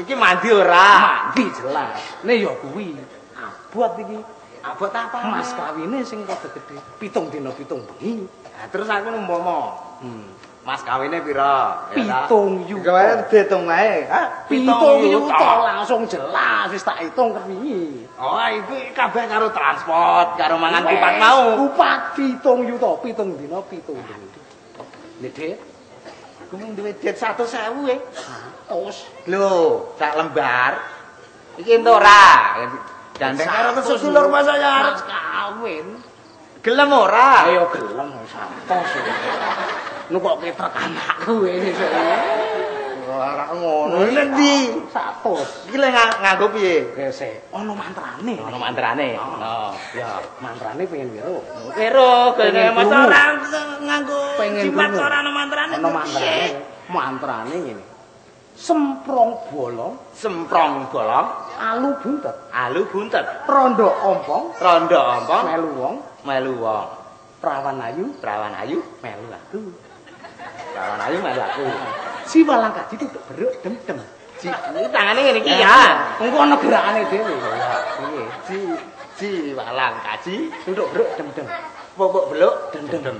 iki mandi ora? Mandi jelas. Nek ya kuwi abot iki. Abot apa? Mas kawine sing rada gedhe. Pitung dina, pitung bengi. Terus aku numpomo. Hmm. Mas kawine pira? Pitung yuta. Gawe diitung wae. Hah? Pitung yuta langsung jelas wis tak hitung kepingi. Oh, iku kabeh karo transport, karo mangan kupat mau. Kupat pitung yuta, pitung dina, pitung bengi. Dek, Aku mung duwe duit 100.000 e. tos Lho, sak lembar. Iki entuk ora? Gandeng karo kesusulur masa ya arep Mas kawin. Gelem ora? Ayo gelem santos. Nu kok ketrek anakku ini. ora ngono. Endi? Satus. Iki le nga- nganggo piye? Kese, ono mantrane. Ono mantrane. Oh. ya. Mantrane pengen wiro. Kene mas krungu. ora nganggo Pengen jimat ora ono mantrane. Ono mantrane. Mantrane ngene. Semprong bolong, Semprong bolong, alu buntet, alu buntet, rondo ompong, rondo ompong, melu wong, melu wong, prawan ayu, perawan ayu, melu aku. perawan ayu melu aku. Si walang kaji itu beruk dem-dem. Ji, iki tangane ngene iki ya. Engko ana gerakane dhewe. Piye? Ji, ji walang kaji, Untuk beruk dem-dem. bobok beluk Dem-dem.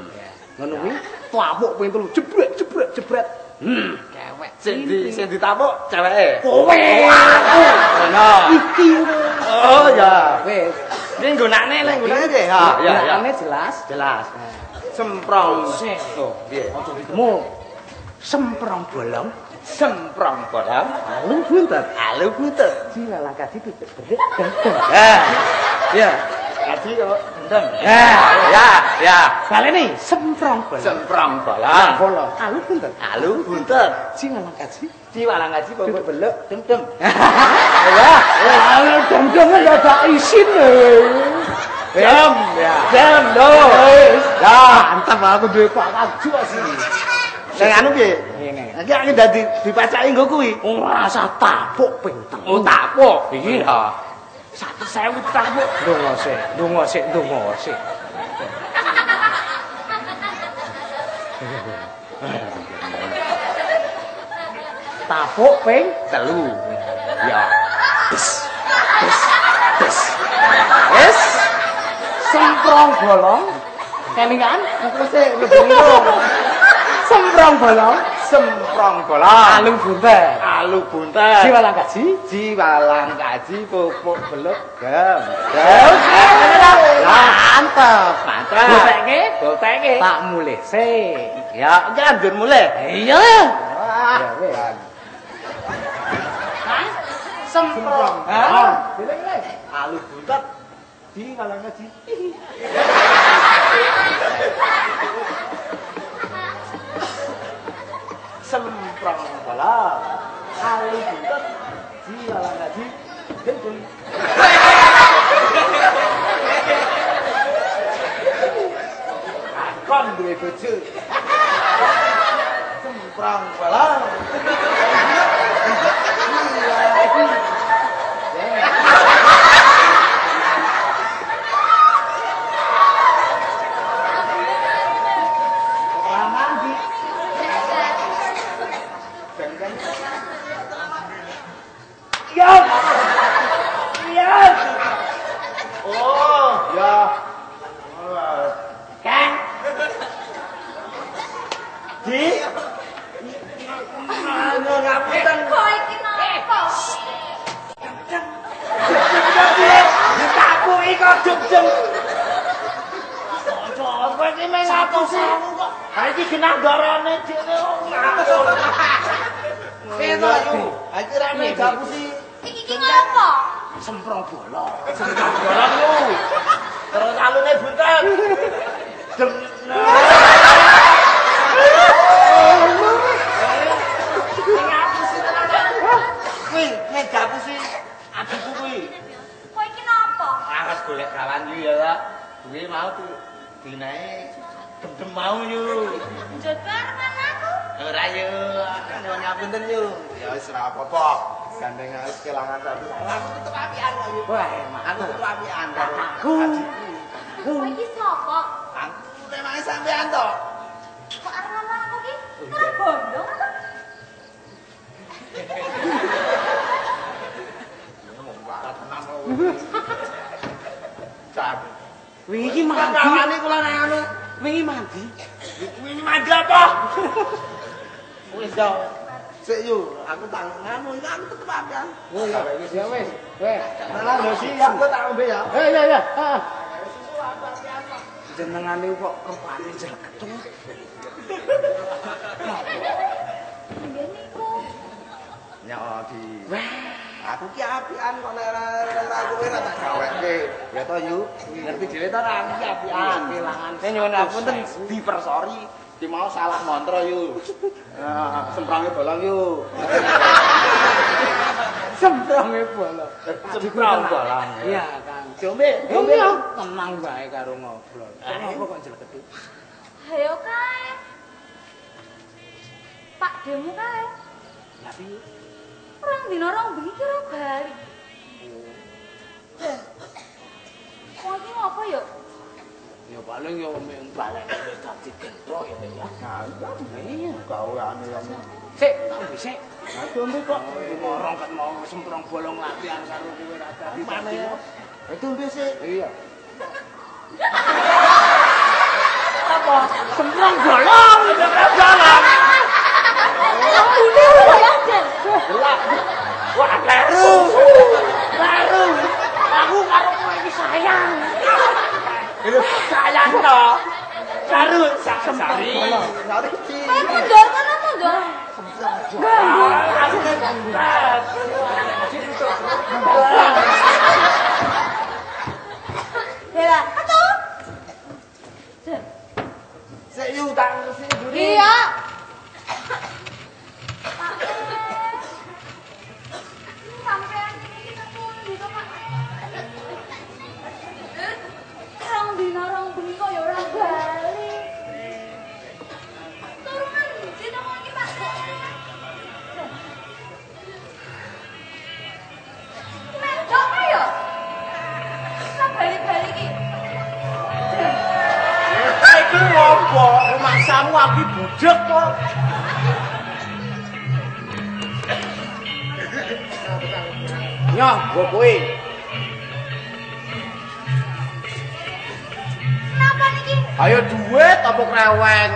Ngono kuwi tuapuk ping telu jebret jebret jebret. Hmm, cewek. Sing di sing ditapuk ceweke. kowe aku. Ngono. Iki Oh ya. wis. Ini nggunane le nggunane deh. Ha, ya ya. Gerakane jelas. Jelas. Semprong. Sik. Oh, piye? Ditemu. Semprong bolong, Semprong bolong, alu buntet. alu buntet. Kaji itu beruk dem-dem. Ya. Ya. Dadi yo ndem. Eh, ya, ya, ya. Balene semprong bola. Semprong bola. Bola. Alu bunten. Alu bunten. Sing walang kaji. Di walang kaji kok belok dem-dem. Eh, eh. Ya, alu dem-dem ya tak isin. Dem, ya. Dem, lo. Ya, antem aku duwe Pak Kaju asih. Sing anu piye? Iki aku dadi dipacaki nggo kuwi. Ora usah tapuk penteng. Oh, tapuk. Iya. 100.000 saya utang bu. Dungo sih, dungo sih, dungo sih. Tapuk ping 3. Ya. Bes. Bes. Bes. Bes. Semprong bolong. Kelingan. Aku sih lebih bolong. Semprong bolong. Semprong bolong, Alu buntet. alu buntet. Si walang kaji. Ji walang kaji pupuk beluk gem. Mantap. Mantap. Botekke? Botekke. Tak mulih sik. Ya, iki anjur mulai. Iya. Semprong. Ah. Alu buntet. Ji walang kaji. Semprong bolong, alu buntet. Ji walang kaji. Gem. kon duwe bojo. Semprang balang. Ya. Ya. Oh, ya. Kan? Di? Mana ngapunten? Kok iki napa? Ditakuki kok jeng-jeng. Coba iki meng ngapusi. Ha iki genah darane dhewe wong ngapun. Kena yu. Iki rame ngapusi. Iki? Semprong bola. Semprong bola yu. Terus alune buntet. Kuwi nek gapusi adikku kuwi. Kok iki napa? Awas golek kawan yu ya, Pak. Kuwi mau tu dinae gendem mau yu. Jebar aku. Ora yu, nyuwun ngapunten yu. Ya wis ora apa-apa. Gandeng wis kelangan satu. Aku tetep apian kok yu. Wah, aku tetep apian karo adikku. Kok iki sapa? Aku memang sampean to. Kok arep ngomong aku iki? Ora bondo apa? Wingi mandi. Kawane kula nang anu. Wingi mandi. Wingi mandi apa? Wis do. Sik yu, aku tang anu iki aku tetep. Oh iya, wis ya wis. Weh, Nah, lho sih aku tak ngombe ya. eh ya ya. Heeh. Jenengane kok jeleketu. Nggih niku. Nyok di. Aku ki apian kok nek ora ora kowe ora tak gaweke. Ya to yu, ngerti dhewe to aku ki apian. Kelangan. Nek nyuwun apunten dipersori. Di mau salah mantra yu. Nah, semprange bolong yu. Sempronge bola. Semprang bolong. Iya, Kang. Jombe, Jombe tenang bae karo ngobrol. Kok ngopo kok jeleketu? Ayo kae. Pak demu kae. Lah piye? Orang dina orang bengi kira bali. Kok iki ngopo ya? Ya paling ya mung wis dadi gendro ya ya. Iya, gaweane yang Sik, tak sik. Nah, jombe kok Ngorong kan mau semprong bolong latihan karo kowe ra dadi mana ya? Itu sih. Iya. Apa? Semprong bolong. Semprong bolong. Ini lho ya, Den. Gelap. Wah, baru. Baru. Aku karo kowe iki sayang. Sayang to. Baru sari. Sari. Kayak mundur ngono mundur. Aku kan Bela, atuh. Den. Sik yu tak sik duri. Iya. Rumaksamu aku budek kok. Nyoh, gua kowe. Kenapa niki? Ayo duit apa kreweng?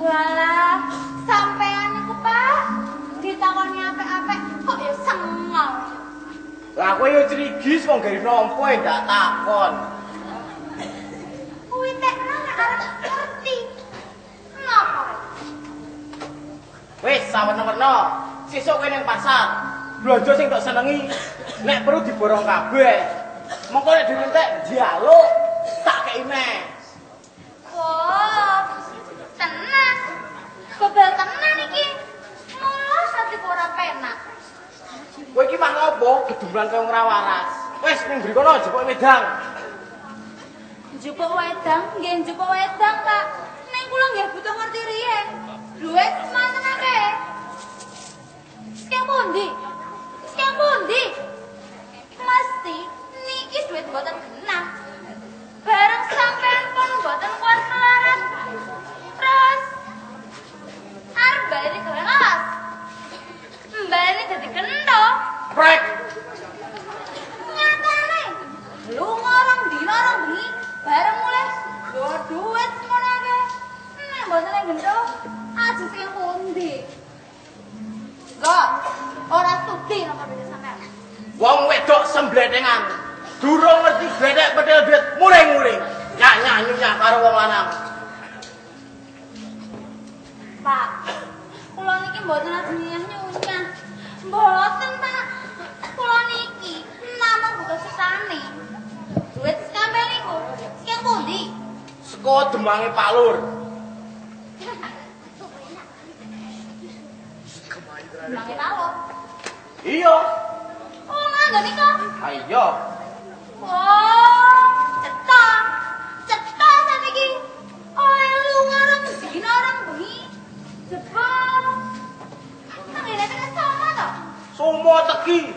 Walah, sampean niku, Pak. Ditakoni apik-apik kok ya sengong. Lah kowe yo crigis wong gari nampa ndak takon. Kuwi tekno nek arep ngerti. Napa? Wis sawen-wena, sesuk kowe ning pasar. Blonjo sing tak senengi, nek perlu diborong kabeh. Mengko nek dimintek njaluk, tak kei meh. Wah, tenang. Bebel tenan iki. Mulo ati ora penak. Kowe iki mah ngopo? Gedumran kowe ora waras. Wis ning mrikono jebuk wedang. Jupuk wedang, nggih jupuk wedang, Pak. Ning kula nggih butuh ngerti riye. Duit semanten akeh. Sekeng pundi? Sekeng pundi? Mesti niki duit mboten genah. Bareng sampean pun mboten kuat melarat. Terus arep gawe ngalas. Mbayari dadi kendo. Prek. Nyatane. Lunga orang dina orang bengi bareng mulai bawa duit semono akeh. Nek mboten ning gendo, aja sing pundi. Kok ora studi napa duit sampean? Wong wedok sembledengan. Durung ngerti gledek pedel duit muring-muring. Nyak-nyanyunya karo wong lanang. Pak, kula niki mboten ajeng nyunyah. Mboten, Pak. Kula niki namung buka setane. Duit sampean niku sing pundi? Seko demange Pak Lur. Iya. Oh, nganggo nika. Ayo. Oh, cetha. Cetha saniki. Oh, lu ngarang dina orang bengi. Jebol. To. Semua teki.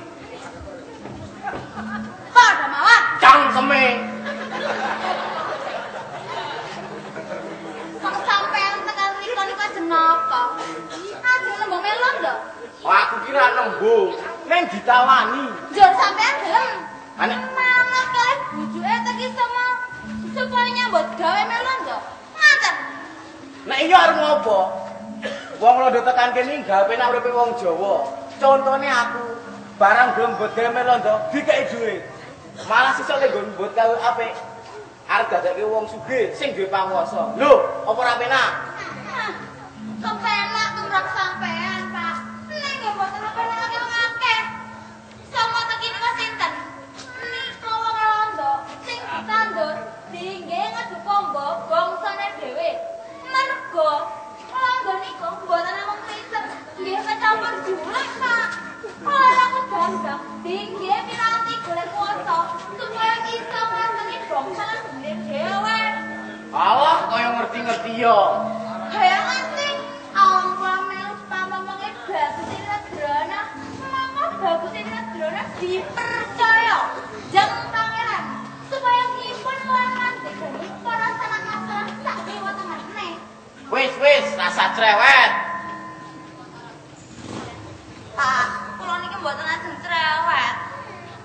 Padha mawon. Cangkeme. Kok sampean tekan riko niku ajeng napa? Ajeng nembung melon to. Aku kira nembung. Neng ditawani. Njur sampean gelem. Anek Mana kali bujuke teki sama supaya nyambut gawe melon to. Ngaten. Nek iya arep ngopo? Wong londo tekan kene gawe penak uripe wong Jawa. Contone aku, barang gelem mbot gawe melondo dikeki dhuwit. Malah sesuk nek nggon mbot gawe apik. Arep dadake wong sugih sing duwe panguwasa. Lho, apa ora penak? Hah, Kepenak tumrap sampean, Pak. Nggih mboten kepenak akeh wong akeh. Sama teki niku sinten? Nika wong londo sing ditandur dingge ngadu pombo bangsane dhewe. Mergo londo niku mboten namung pinter, nggih kecampur julek, Pak. Ora kedandang dingge piranti golek kuasa supaya iso ngaseni bangsane dhewe. Allah kaya ngerti-ngerti yo. Kayak ngerti, awang kula melu pamamangnya bagus ini negrana, mama bagus ini negrana dipercaya jangan pangeran supaya ngipun langan digani para Wis wis rasa cerewet. Pak, kula niki mboten ajeng cerewet.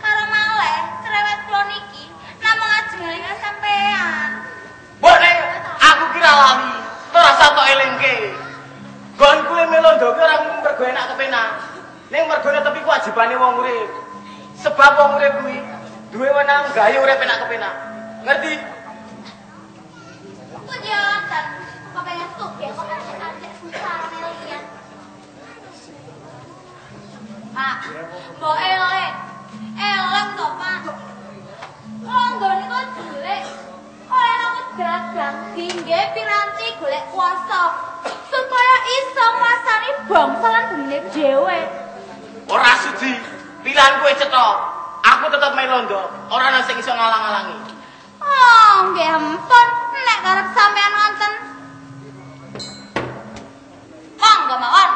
Karo malih cerewet kula niki namung ajeng elingan sampean. Nek aku kira lali, terasa tok elingke. Gon kuwi melondo ki ora mung mergo enak kepenak. Ning mergo tepi kewajibane wong urip. Sebab wong urip kuwi duwe wenang gawe urip enak kepenak. Ngerti? Londo jelek, oleh dagang, piranti golek kuasa, supaya iso bangsa lan dhewe. Ora sudi. Pilihan kowe cetha. Aku tetep melondo, ora ana sing iso ngalang-alangi. Oh, nggih ampun, nek karep sampean wonten. Monggo mawon.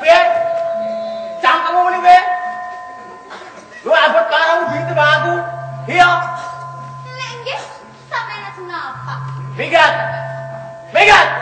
Piye? Cangkemmu muni piye? Lu abot karo duit bang aku. Iya. Nggih sampean ajeng napa? Minggat. Minggat. Minggat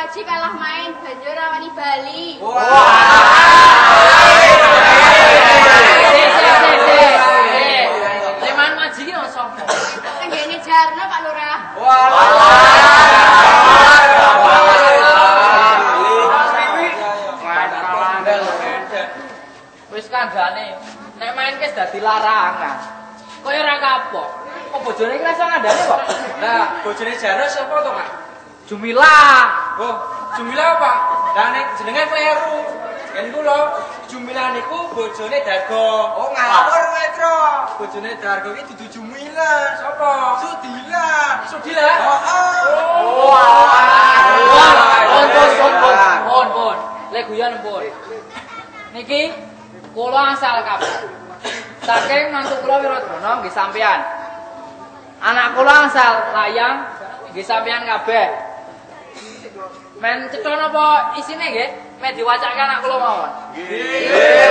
Waji kalah main banjur rawani Bali. Kan Wah. Leman main Kok kok? Oh, Jumila apa? Lah nek jenenge kleru. Yen kula Jumila niku bojone Dargo. Oh, ngawur kowe, Tro. Bojone Dargo iki dudu Jumila. Sapa? Sudila. Sudila? Heeh. Oh. Pun pun pun pun pun pun. Lek guyon pun. Niki kula asal kabeh. Saking mantu kula Wiradana nggih sampean. Anak kula asal layang nggih sampean kabeh. Men cetha napa isine nggih? Men diwacake anak kula mawon. Nggih.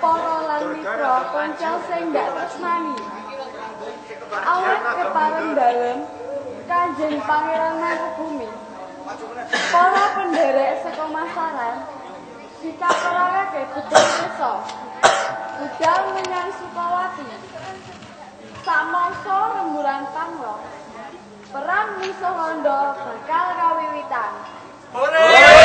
Para lan mitra kanca sing ndak tresnani. Awet kepareng dalem Kanjeng Pangeran Mangkubumi. Para penderek saka masaran dikaperake gedhe desa. Budal menyang Sukawati. Samangsa rembulan panglo. Perang musuh Hondo bakal kawiwitan. Pak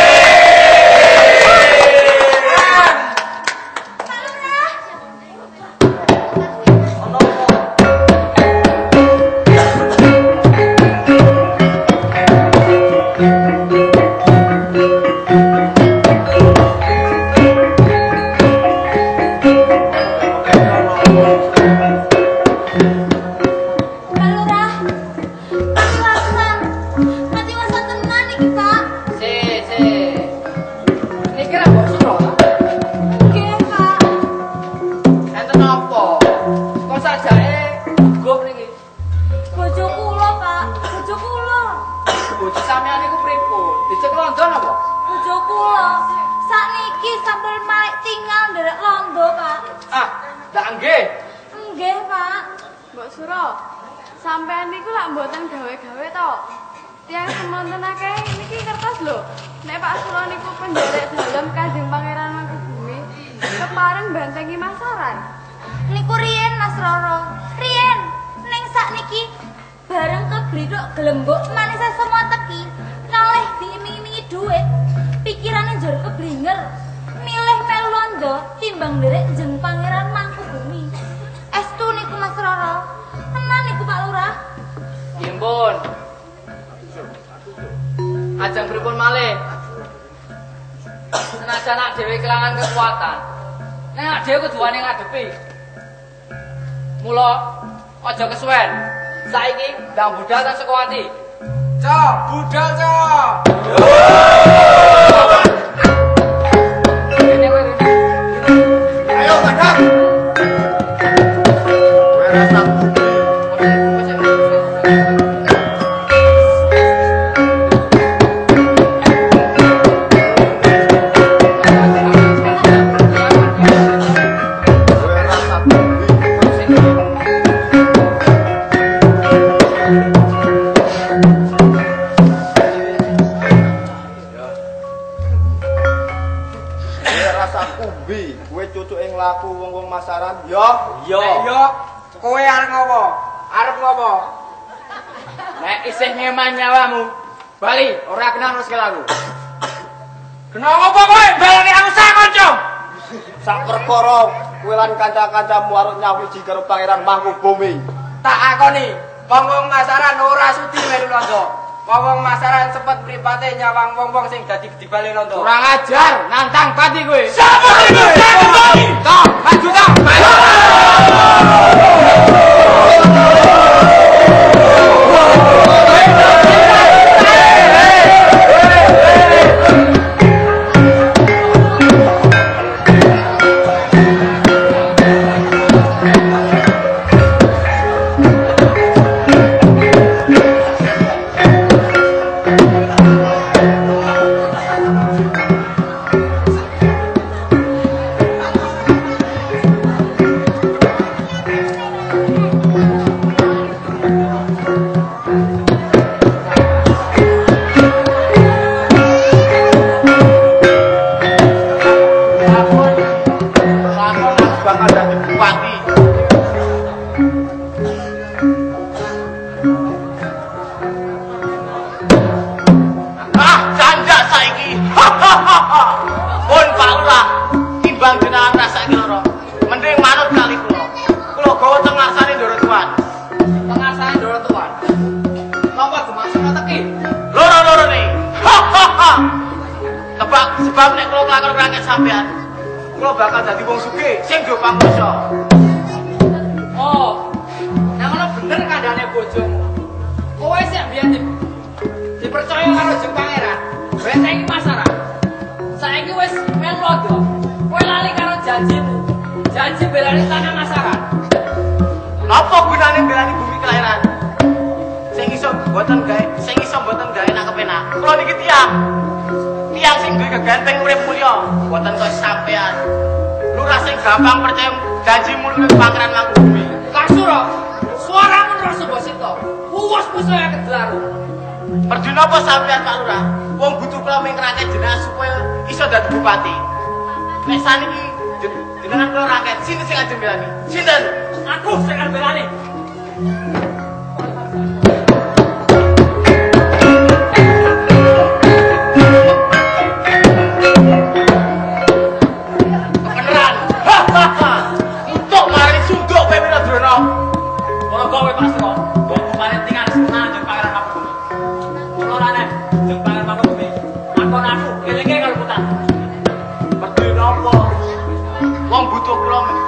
Ajeng pripun malih? Senajan nak dhewe kelangan kekuatan. Nek nak dhewe kudu wani ngadepi. Mula aja kesuwen. Saiki ndang budal ta Sukawati. Cok, budal, Cok. Ora kena nuruske lagu. Kena ngopo kowe? Balani aku sak kanca. Sak perkara kowe lan kanca-kancamu arep nyawiji karo Pangeran Mangkubumi. Tak akoni, wong-wong masaran ora sudi melu londo. Wong-wong masaran cepet mripate nyawang wong-wong sing dadi dibali londo. Kurang ajar, nantang pati kowe. Sapa iku? Tok, maju tok. Mboten kok sampean lurah sing gampang percaya janji mulih pangeran mangkubumi Kasura. Suaramu terus bosito. Puwas pusaya kedelaru. Perjuna apa sampean Pak Lurah? Wong butuh kula mingkrake jenengan supaya iso dadi bupati. Nek saniki jen- jenengan kula rakyat sinten sing ajeng belani? Sinten? Aku sing arep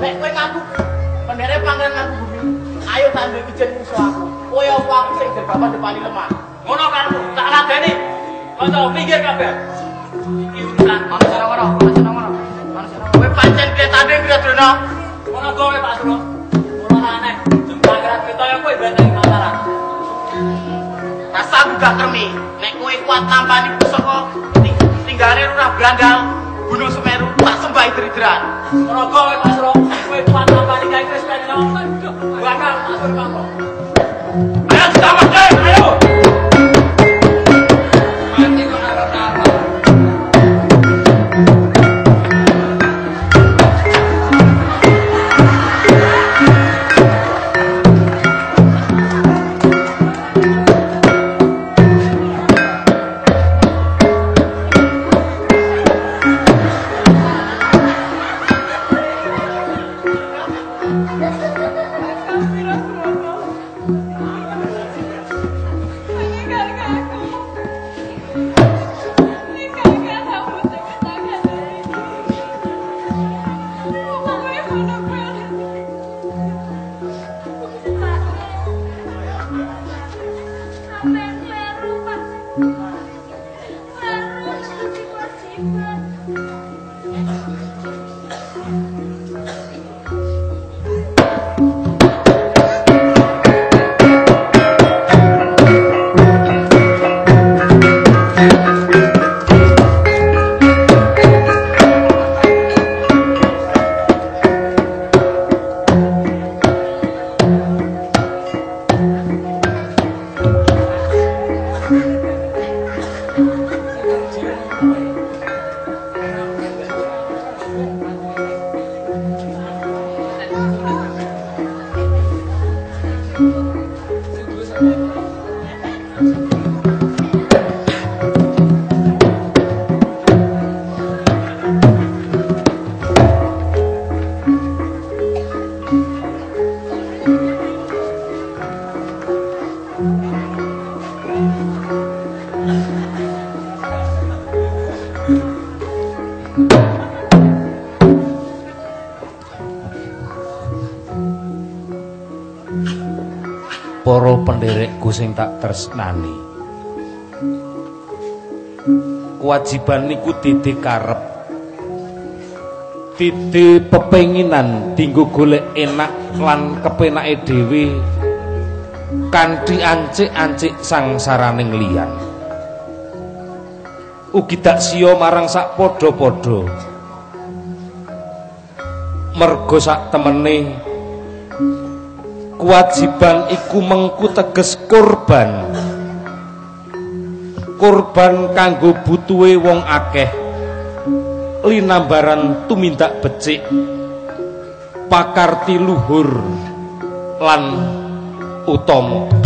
Nek kowe ngaku pendere pangeran ngaku bumi, ayo tak ndek ijen musuh aku. Kowe apa aku sing derbapan depani lemah. Ngono karepmu, tak ladeni. Kanca pinggir kabeh. Iki urusan ngono, ana sing ngono. Ana sing ngono. Kowe pancen piye tanding Wiradrona? Ngono kowe Pak Suro. Ora aneh. Jeng pangeran ketaya kowe benteng masalah. Rasa aku gak kermi. Nek kowe kuat nampani pusaka ting tinggale Lurah Brandal, Gunung Semeru, tak sembah dridran. Ngono kowe Pak Suro. Kowe kuat tambani kae wis ben bakal masuk kampung. Ayo selamat deh, ayo. Sing tak tresnani. Kewajiban niku didi karep. Didi pepenginan dinggo golek enak lan kepenake dhewe kanthi ancik-ancik sangsaraning liyan. Ugi dak siya marang sak padha-padha. Mergo sak temene kewajiban iku mengku teges korban Kurban kanggo butuhe wong akeh. Linambaran tumindak becik. Pakarti luhur lan utama.